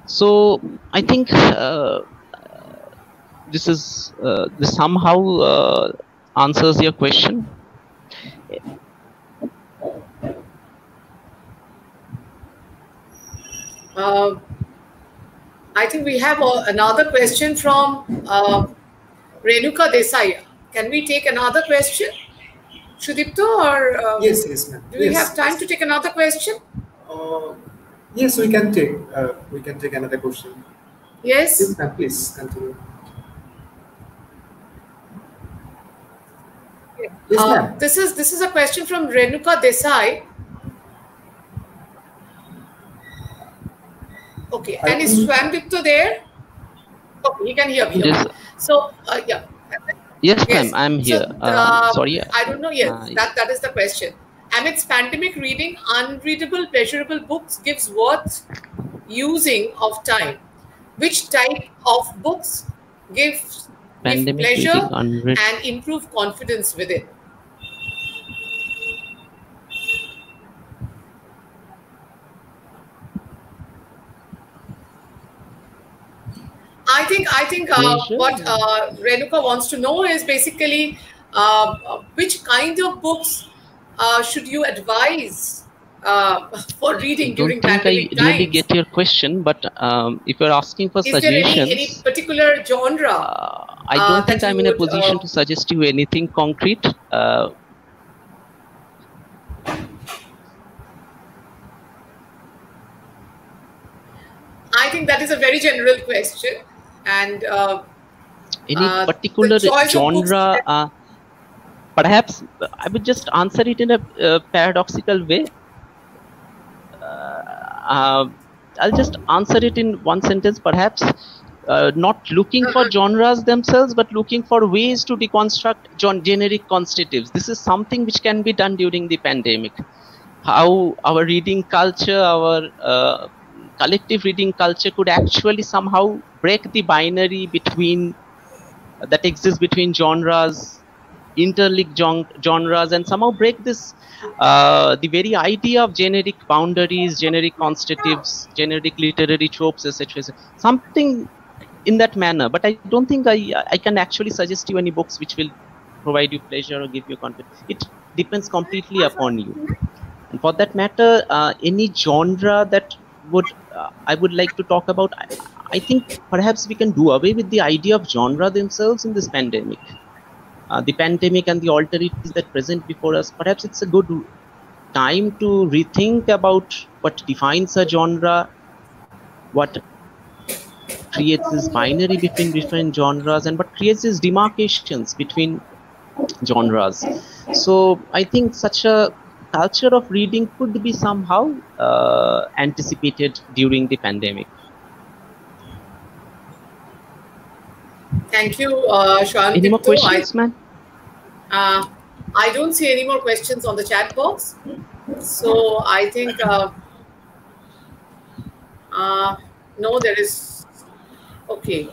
so i think uh, this is uh, this somehow uh, answers your question um, I think we have a, another question from uh, Renuka Desai. Can we take another question? Sudipto or uh, yes, yes, ma'am. Do we have time to take another question? Uh, yes, we can take. Uh, we can take another question. Yes. Yes, ma'am. Please continue. Yes, Uh, ma'am. this is this is a question from Renuka Desai. Okay, I and is think- Swamdipto there? Okay, he can hear me. Yes, So uh, yeah, yes, Yes. ma'am. I'm So, here. Uh, sorry. I don't know. Yes, Uh, that that is the question. Amidst pandemic, reading unreadable, pleasurable books gives worth using of time. Which type of books give, give pleasure reading and improve confidence within? I think I think uh, what uh, Renuka wants to know is basically uh, which kind of books uh, should you advise uh, for I reading don't during think I pandemic really times? get your question, but um, if you're asking for Is there any, suggestions, any particular genre? uh, I don't think I'm in a position to suggest you anything concrete. Uh, I think that is a very general question, and uh, any Uh, particular choice of books genre that- uh, perhaps i would just answer it in a uh, paradoxical way. I'll just answer it in one sentence perhaps. Uh, not looking for Uh-huh. genres themselves but looking for ways to deconstruct gen- generic constitutives this is something which can be done during the pandemic. How our reading culture our uh, collective reading culture could actually somehow break the binary between that exists between genres interlinked gen- genres and somehow break this uh, the very idea of generic boundaries generic constitutives generic literary tropes etc something in that manner but i don't think i i can actually suggest you any books which will provide you pleasure or give you confidence it depends completely upon you. And for that matter uh, any genre that would uh, i would like to talk about I think perhaps we can do away with the idea of genre themselves in this pandemic. Uh, the pandemic and the alternatives that present before us perhaps it's a good time to rethink about what defines a genre what creates this binary between different genres and what creates these demarcations between genres. So i think such a culture of reading could be somehow uh, anticipated during the pandemic thank you, uh, Shwan any more Dipto. I- questions man Uh, I don't see any more questions on the chat box. So I think, uh, uh, no, there is, okay.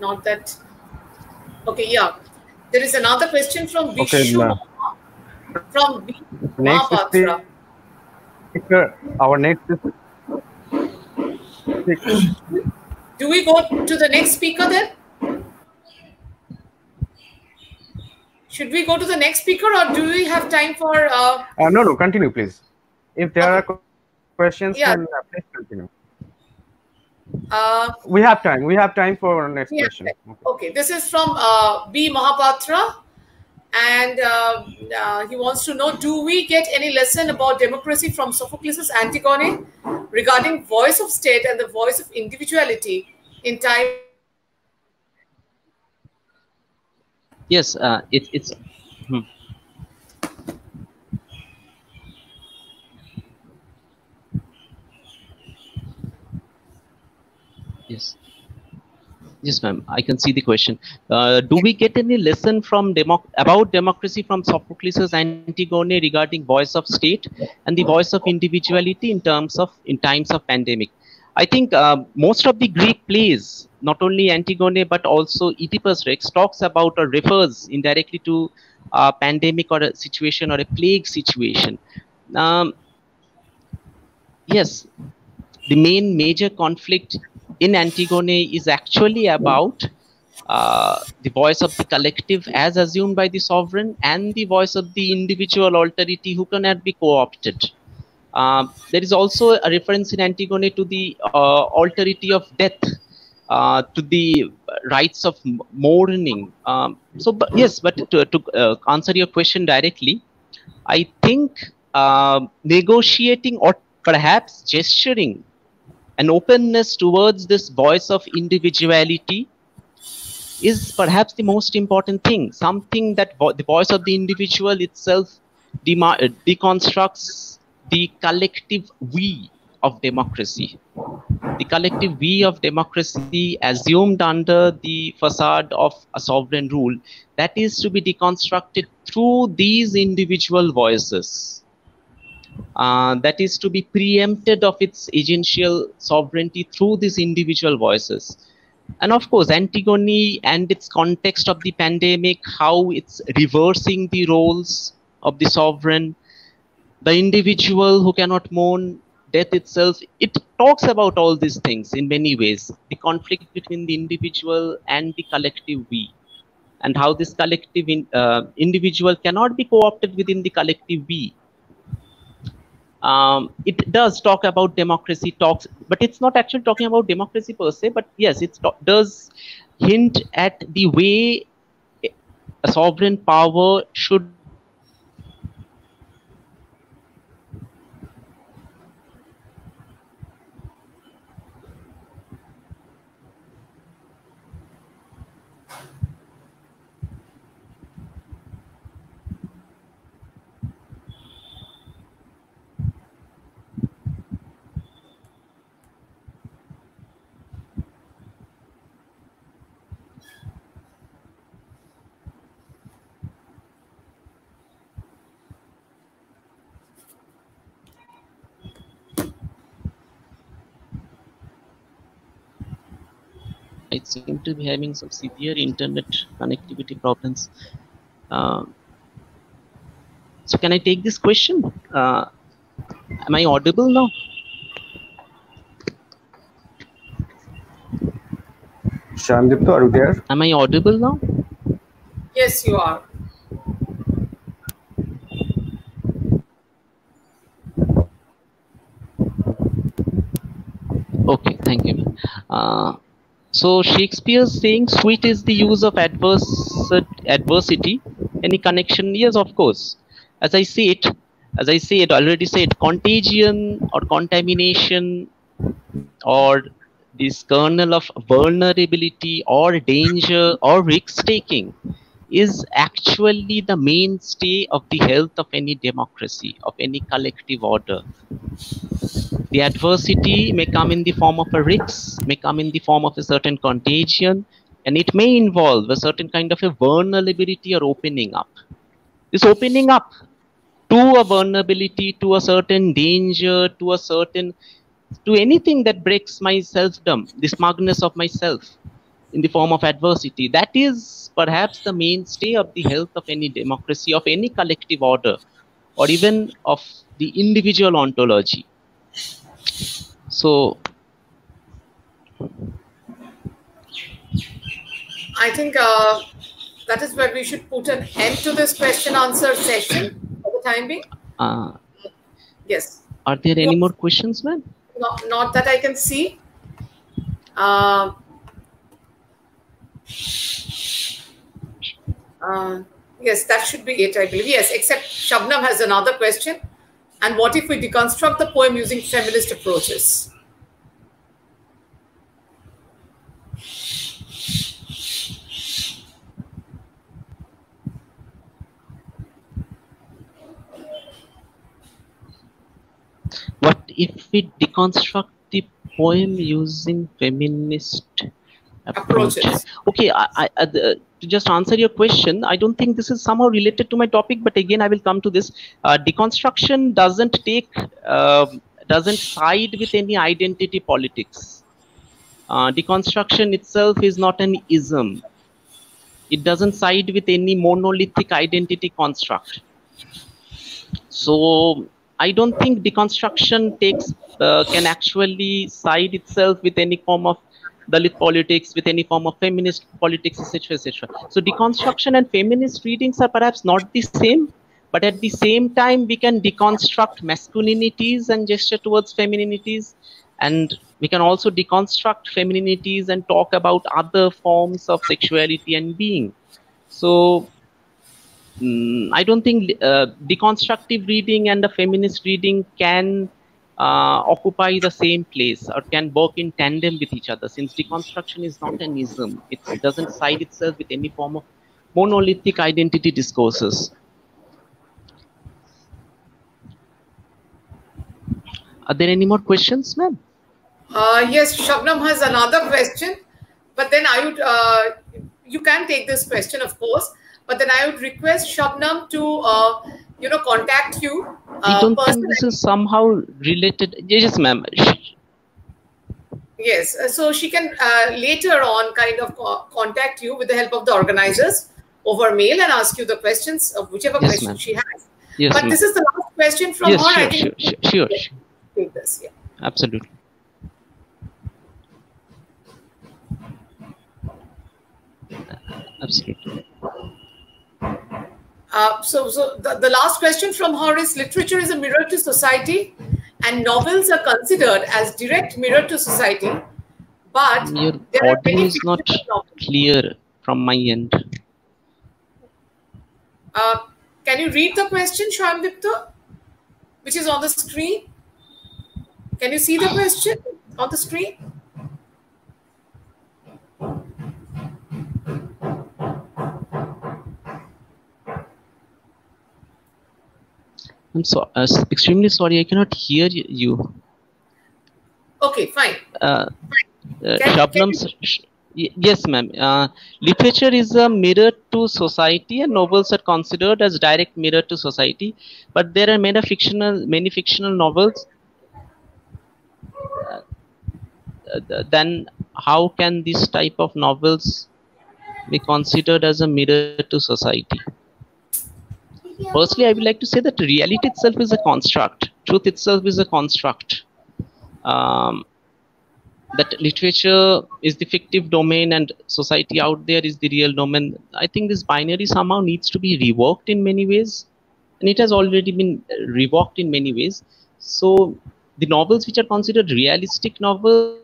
Not that, okay, yeah. There is another question from Okay, Vishu, ma'am. from V. Next Mahapatra. speaker. Our next is Do we go to the next speaker then? Should we go to the next speaker or do we have time for, uh, Uh, no, no, continue, please. If there are questions, Yeah. then uh, please continue. uh, We have time. We have time for our next question. Okay. Okay, this is from uh, B. Mahapatra, and uh, uh, he wants to know: Do we get any lesson about democracy from Sophocles' Antigone regarding voice of state and the voice of individuality in time? yes uh, it, it's hmm. yes yes ma'am i can see the question. Uh, do we get any lesson from about democracy from sophocles antigone regarding voice of state and the voice of individuality in terms of in times of pandemic? I think uh, most of the greek plays not only antigone but also oedipus rex talks about or refers indirectly to a pandemic or a situation or a plague situation. Um, yes the main major conflict in Antigone is actually about uh, the voice of the collective as assumed by the sovereign and the voice of the individual alterity who cannot be co-opted. Uh, there is also a reference in Antigone to the uh, alterity of death, uh, to the rites of mourning. Um, so, but yes, but to, to uh, answer your question directly, I think uh, negotiating or perhaps gesturing an openness towards this voice of individuality is perhaps the most important thing. Something that vo the voice of the individual itself uh, deconstructs the collective we of democracy. The collective we of democracy assumed under the facade of a sovereign rule that is to be deconstructed through these individual voices. Uh, that is to be preempted of its agential sovereignty through these individual voices. And of course, Antigone and its context of the pandemic, how it's reversing the roles of the sovereign, the individual who cannot mourn death itself it talks about all these things in many ways the conflict between the individual and the collective we and how this collective in, uh, individual cannot be co-opted within the collective we um, it does talk about democracy talks but it's not actually talking about democracy per se but yes it does hint at the way a sovereign power should I seem to be having some severe internet connectivity problems. Uh, so can I take this question? Uh, am I audible now? Shyamdipto, are you there? Am I audible now? Yes, you are. Okay, thank you. Uh, so Shakespeare's saying sweet is the use of adverse adversity. Any connection? Yes, of course. As I say it, as I say it already said, contagion or contamination or this kernel of vulnerability or danger or risk taking is actually the mainstay of the health of any democracy, of any collective order. The adversity may come in the form of a risk, may come in the form of a certain contagion, and it may involve a certain kind of a vulnerability or opening up. This opening up to a vulnerability, to a certain danger, to a certain, to anything that breaks my selfdom, the smugness of myself in the form of adversity, that is perhaps the mainstay of the health of any democracy, of any collective order, or even of the individual ontology. So, I think uh, that is where we should put an end to this question answer session for the time being. Uh, yes. Are there any more questions, ma'am? Not, not that I can see. Uh, uh, yes, that should be it, I believe. Yes, except Shabnam has another question. And what if we deconstruct the poem using feminist approaches? What if we deconstruct the poem using feminist approach? Approaches. Okay, I, I, uh, the, to just answer your question, I don't think this is somehow related to my topic, but again, I will come to this. Uh, deconstruction doesn't take, uh, doesn't side with any identity politics. Uh, deconstruction itself is not an ism. It doesn't side with any monolithic identity construct. So I don't think deconstruction takes uh, can actually side itself with any form of Dalit politics, with any form of feminist politics, etc., etc. So deconstruction and feminist readings are perhaps not the same, but at the same time we can deconstruct masculinities and gesture towards femininities and we can also deconstruct femininities and talk about other forms of sexuality and being so mm, i don't think uh, deconstructive reading and the feminist reading can occupy the same place or can work in tandem with each other. Since deconstruction is not an ism it doesn't side itself with any form of monolithic identity discourses. Are there any more questions ma'am? Uh, yes shabnam has another question but then i would uh, you can take this question of course but then i would request shabnam to uh, you know contact you I don't think this is somehow related. Yes, ma'am. Yes, uh, so she can uh, later on kind of co contact you with the help of the organizers over mail and ask you the questions of whichever yes, question she has. Yes, but this is the last question from yes, her. Sure, I think sure, sure, sure. Take this, yeah. Absolutely. Absolutely. Uh, so, so the, the last question from her is literature is a mirror to society and novels are considered as direct mirror to society. But your audio is not clear from my end. Uh, can you read the question, Shwamdipta, which is on the screen? Can you see the question on the screen? I'm so uh, extremely sorry. I cannot hear you. Okay, fine. Uh, uh, Shabnam's, yes, ma'am. Uh, literature is a mirror to society, and novels are considered as direct mirror to society. But there are many fictional, many fictional novels. Uh, then, how can this type of novels be considered as a mirror to society? Firstly, I would like to say that reality itself is a construct. Truth itself is a construct. Um, that literature is the fictive domain and society out there is the real domain. I think this binary somehow needs to be reworked in many ways. And it has already been reworked in many ways. So the novels which are considered realistic novels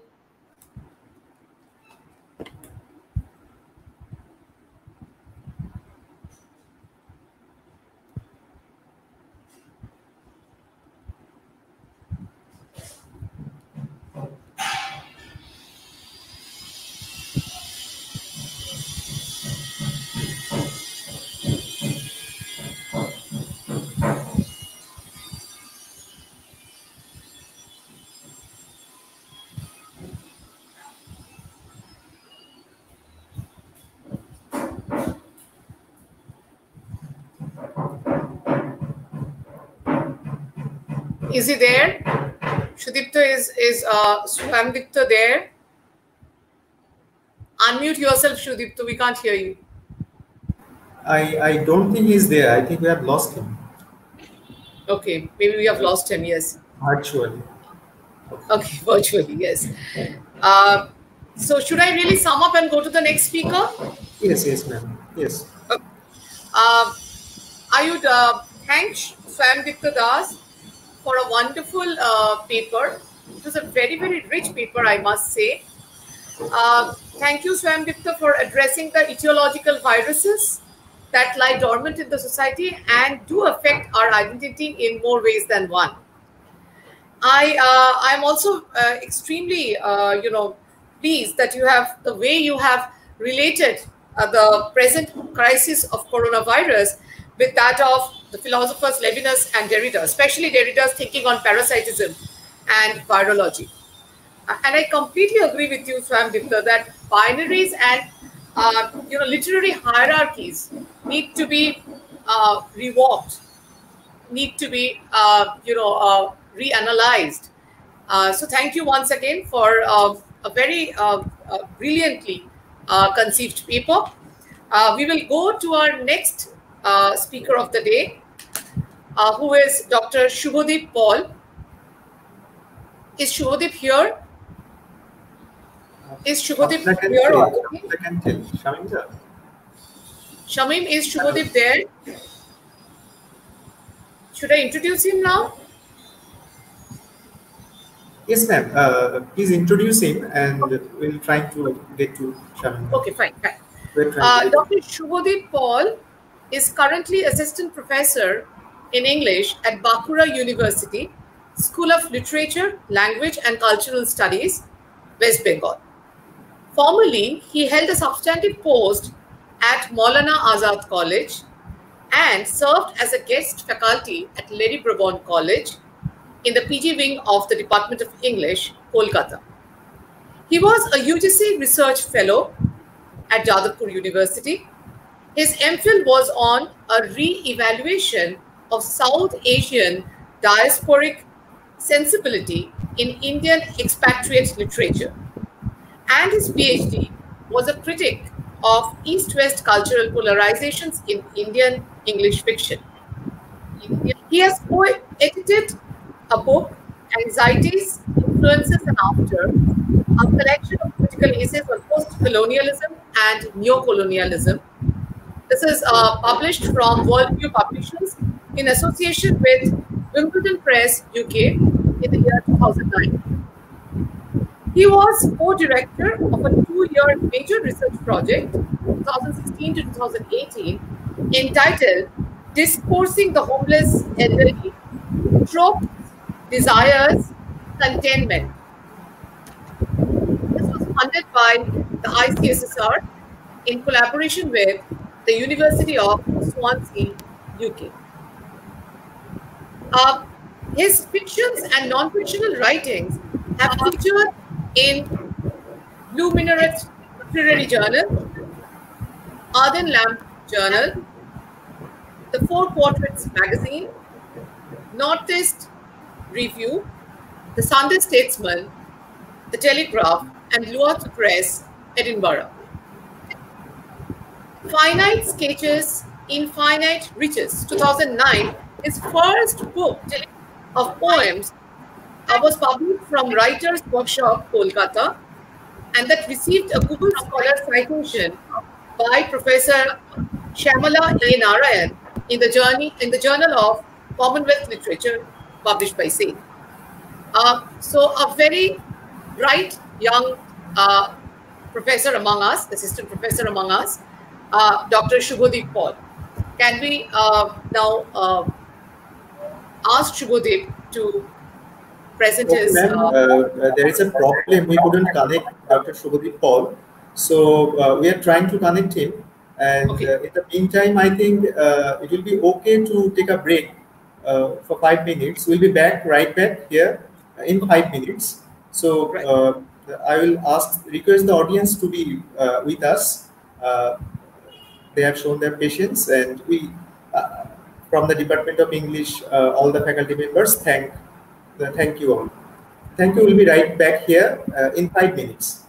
Is he there? Shudipta is is uh, Swamdipta there? Unmute yourself, Shudipta. We can't hear you. I I don't think he's there. I think we have lost him. Okay, maybe we have lost him. Yes. Virtually. Okay, virtually. Yes. Uh, so should I really sum up and go to the next speaker? Yes, yes, ma'am. Yes. Uh, I would uh, thank Swamdipta Das for a wonderful uh, paper. It was a very, very rich paper, I must say. Uh, thank you, Swamdipta, for addressing the etiological viruses that lie dormant in the society and do affect our identity in more ways than one. I uh, I'm also uh, extremely uh, you know pleased that you have the way you have related uh, the present crisis of coronavirus with that of the philosophers Levinas and Derrida, especially Derrida's thinking on parasitism and virology. And I completely agree with you, Swamdipta, that binaries and uh, you know literary hierarchies need to be uh, rewalked, need to be uh, you know uh, reanalyzed. Uh, so thank you once again for uh, a very brilliantly conceived paper. we will go to our next uh, speaker of the day, uh, who is Dr. Shubhadeep Paul. Is Shubhadeep here? Is Shubhadeep here? Shamim, is Shubhadeep there? should I introduce him now? Yes, ma'am. Uh, please introduce him and we'll try to get to Shaman. Okay, fine, fine. Uh, Dr. Shubhodip Paul is currently assistant professor in English at Bankura University, School of Literature, Language and Cultural Studies, West Bengal. Formerly, he held a substantive post at Maulana Azad College and served as a guest faculty at Lady Brabourne College in the PG wing of the Department of English, Kolkata. He was a UGC Research Fellow at Jadavpur University. His MPhil was on a re-evaluation of South Asian diasporic sensibility in Indian expatriate literature. And his PhD was a critic of East-West cultural polarizations in Indian English fiction. He has co-edited a book, Anxieties, Influences and After, a collection of critical essays on post-colonialism and neo-colonialism. This is uh, published from Worldview Publishers in association with Wimbledon Press UK in the year 2009. He was co-director of a two-year major research project, 2016 to 2018, entitled Discoursing the Homeless Elderly, Tropes, Desires, Contentment. This was funded by the ICSSR in collaboration with the University of Swansea, UK. Uh, his fictions and non-fictional writings have featured in Blue Minaret Literary Journal, Arden Lamp Journal, the Four Quadrants Magazine, Northeast Review, the Sunday Statesman, the Telegraph, and Luath Press, Edinburgh. Finite Sketches, Infinite Riches, 2009, his first book of poems uh, was published from Writers Workshop, Kolkata, and that received a Google Scholar citation by Professor Shyamala A. Narayan in the journey in the Journal of Commonwealth Literature, published by SAIL. Uh, so a very bright young uh, professor among us, assistant professor among us, uh, Dr. Shubhodip Paul. Can we uh, now uh, ask Shubhodip to present Okay, his... uh, uh, there is a problem. We couldn't connect Dr. Shubhodip Paul. So uh, we are trying to connect him. And Okay. uh, in the meantime, I think uh, it will be okay to take a break uh, for five minutes. We'll be back right back here in five minutes. So Right. uh, I will ask, request the audience to be uh, with us. Uh, they have shown their patience, and we, uh, from the Department of English, uh, all the faculty members, thank, thank you all. Thank you. We'll be right back here uh, in five minutes.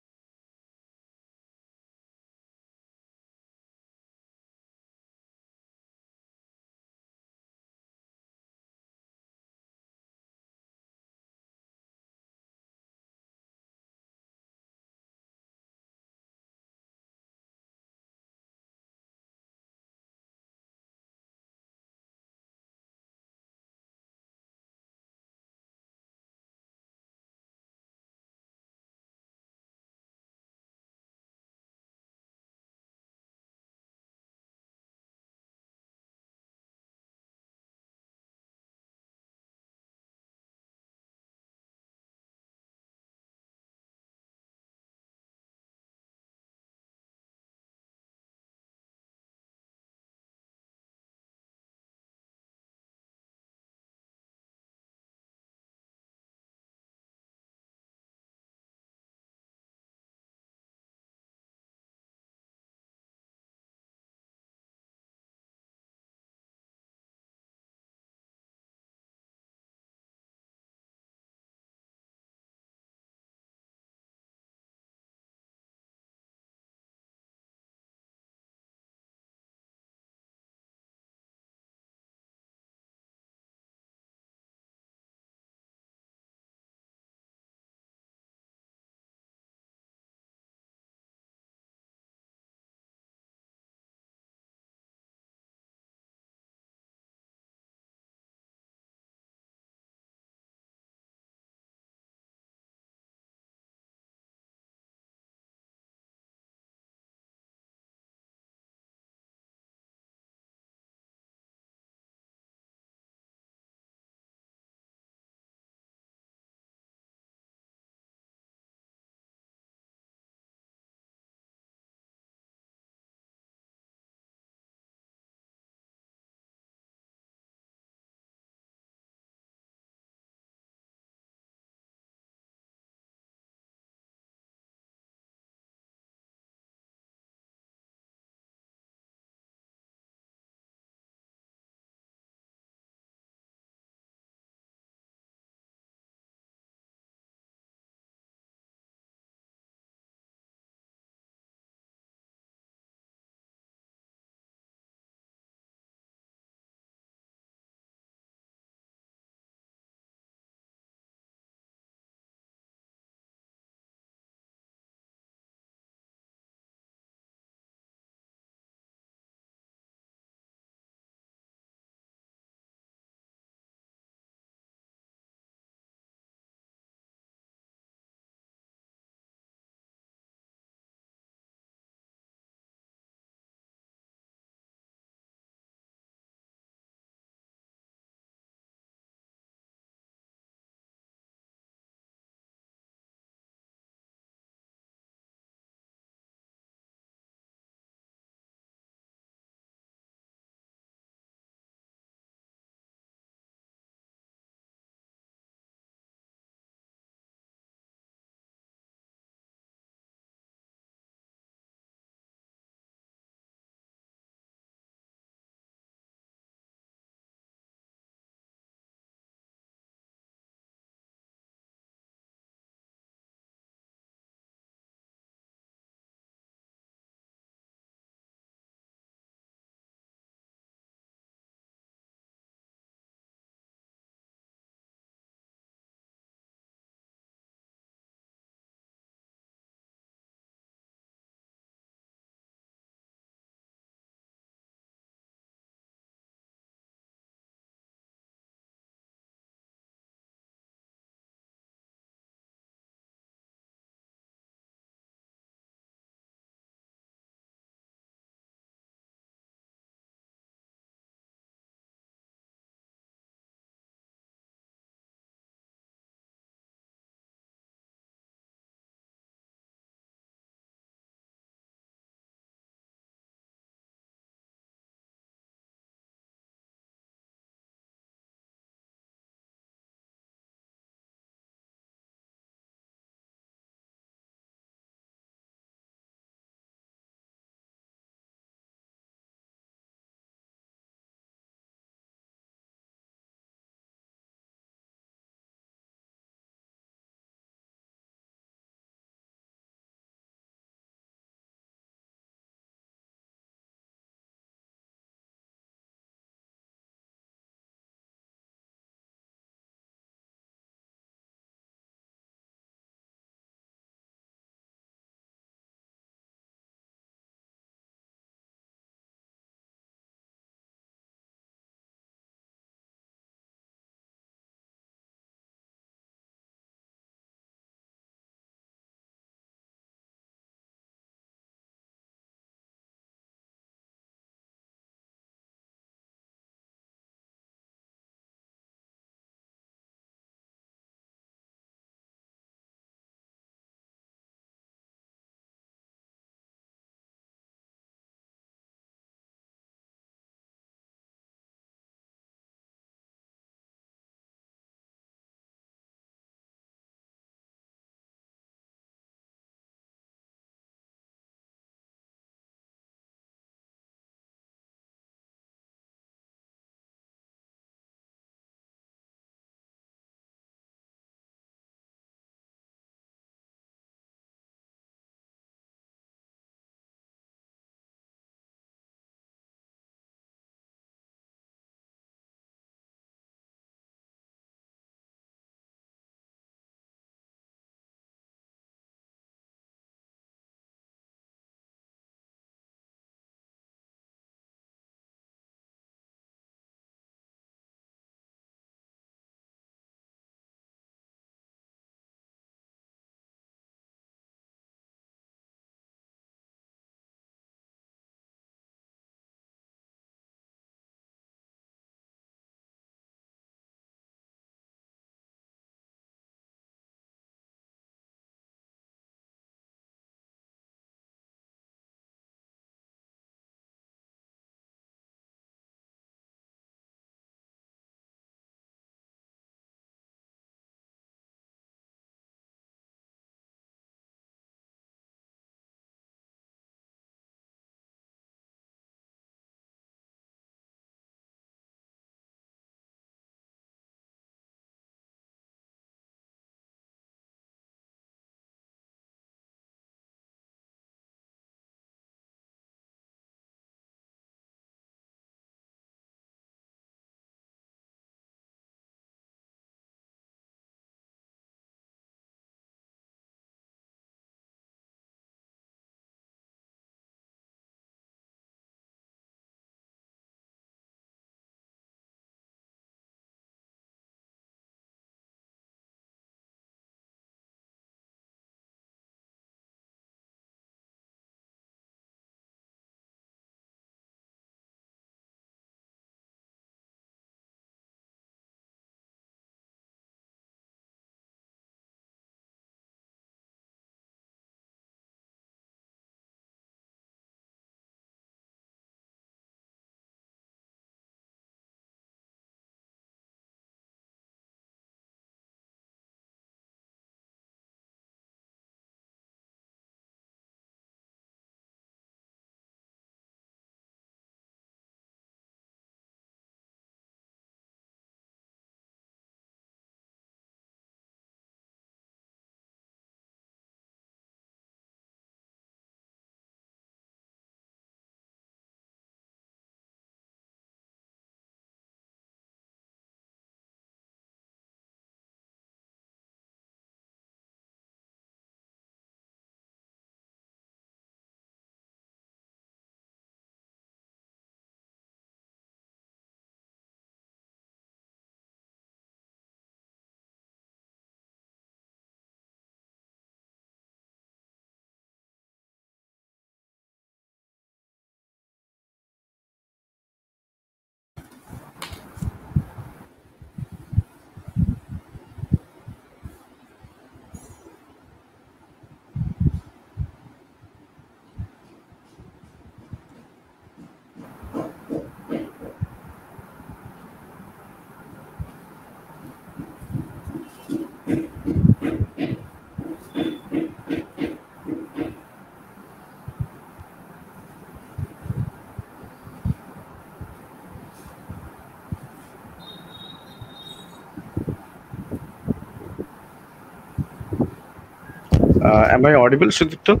Uh, am I audible, Sudipto?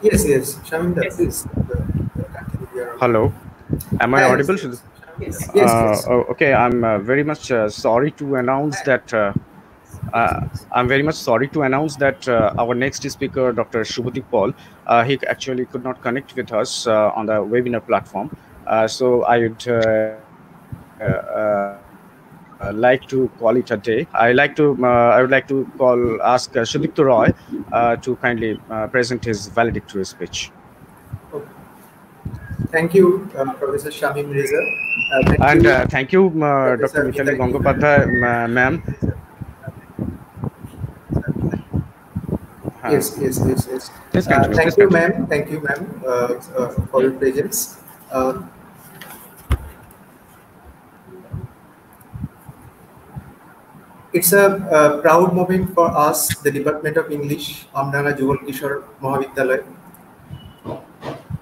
Yes, yes. Shamim, yes. please. Hello. Am I Yes. audible? Sudip- Yes, yes. Uh, yes. oh, okay, I'm uh, very much uh, sorry to announce that. Uh, uh, I'm very much sorry to announce that uh, our next speaker, Dr. Shubhadeep Paul, uh, he actually could not connect with us uh, on the webinar platform. Uh, so I would uh, like to call it a day. I like to. Uh, I would like to call ask uh, Sudipto Roy uh, to kindly uh, present his valedictory speech. Thank you, uh, Professor Shamim Reza. Uh, thank And you. uh, thank you, uh, Dr. Mitali Mitali. Gangopadhyay, ma'am. Uh, Yes, yes, yes, yes. Please Uh, thank you, ma'am. Thank you, ma'am, uh, uh, for your presence. It's a, uh proud moment for us, the Department of English, Amdanga Jugal Kishore Mahavidyalaya.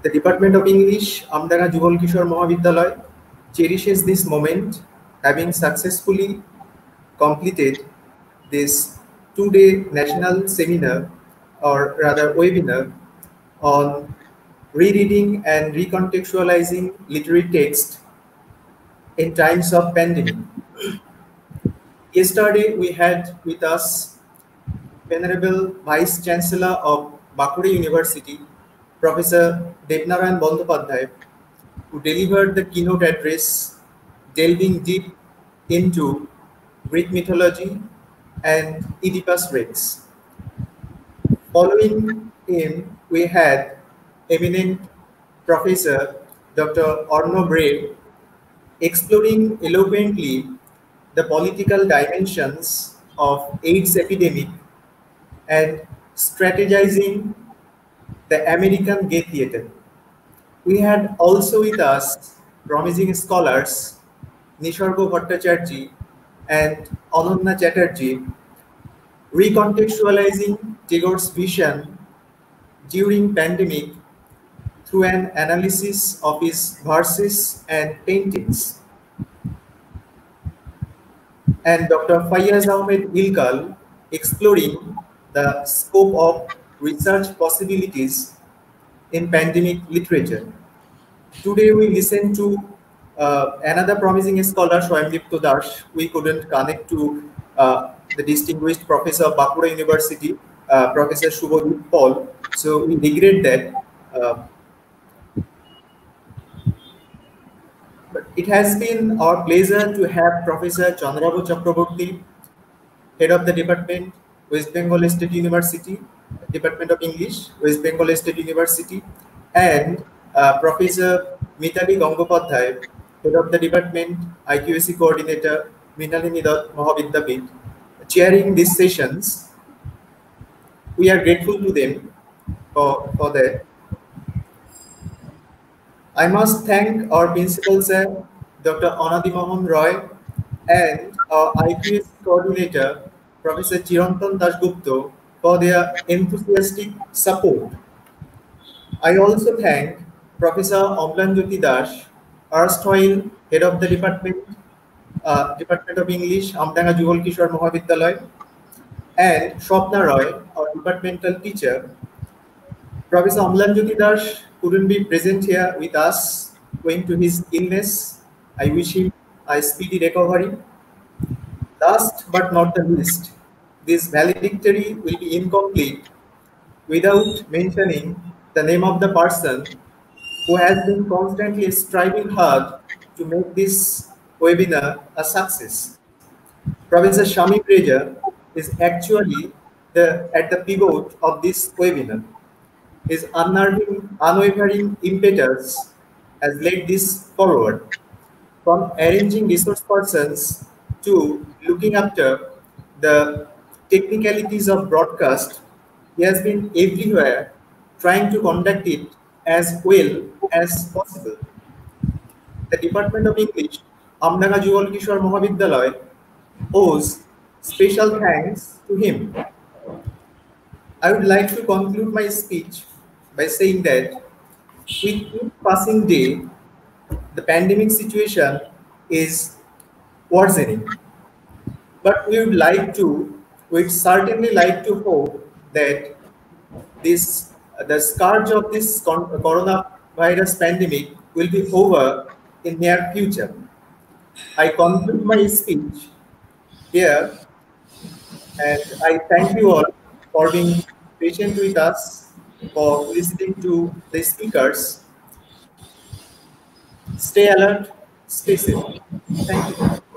The Department of English, Amdanga Jugal Kishore Mahavidyalaya, cherishes this moment, having successfully completed this two-day national seminar, or rather webinar, on rereading and recontextualizing literary text in times of pandemic. Yesterday, we had with us Venerable Vice Chancellor of Bankura University, Professor Devnarayan Bandyopadhyay, who delivered the keynote address delving deep into Greek mythology and Oedipus Rex. Following him, we had eminent Professor Dr. Arno Bray exploring eloquently the political dimensions of AIDS epidemic and strategizing the American gay theater. We had also with us promising scholars Nishargo Bhattacharjee and Ananya Chatterjee recontextualizing Tagore's vision during pandemic through an analysis of his verses and paintings. And Dr. Fayaz Ahmed Ilkal exploring the scope of research possibilities in pandemic literature. Today we listen to uh, another promising scholar, Swayamdipto Dash. We couldn't connect to uh, the distinguished professor of Bankura University, uh, Professor Shubhadeep Paul. So we regret that. But it has been our pleasure to have Professor Chandrava Chakraborty, head of the department, West Bengal State University, Department of English, West Bengal State University, and uh, Professor Mitali Gangopadhyay, head of the department, IQAC coordinator, Minali Nidat Mahavidyapit, chairing these sessions. We are grateful to them for, for that. I must thank our principal sir, Dr. Anadi Mohan Roy, and our IPS coordinator, Professor Chirantan Dasgupta, for their enthusiastic support. I also thank Professor Amlan Jyoti Dash, erstwhile head of the department, uh, Department of English, Amdanga Jugal Kishore and Shwapna Roy, our departmental teacher. Professor Amlan Jyoti couldn't be present here with us owing to his illness. I wish him a speedy recovery. Last but not the least, this valedictory will be incomplete without mentioning the name of the person who has been constantly striving hard to make this webinar a success. Professor Shami Reza is actually the, at the pivot of this webinar. His unnerving, unwavering impetus has led this forward. From arranging resource persons to looking after the technicalities of broadcast, he has been everywhere trying to conduct it as well as possible. The Department of English, Amdanga Jugal Kishore Mahavidyalaya, owes special thanks to him. I would like to conclude my speech by saying that with each passing day, the pandemic situation is worsening. But we would like to, we'd certainly like to hope that this the scourge of this coronavirus pandemic will be over in near future. I conclude my speech here and I thank you all for being patient with us, for listening to the speakers. Stay alert, stay safe. Thank you.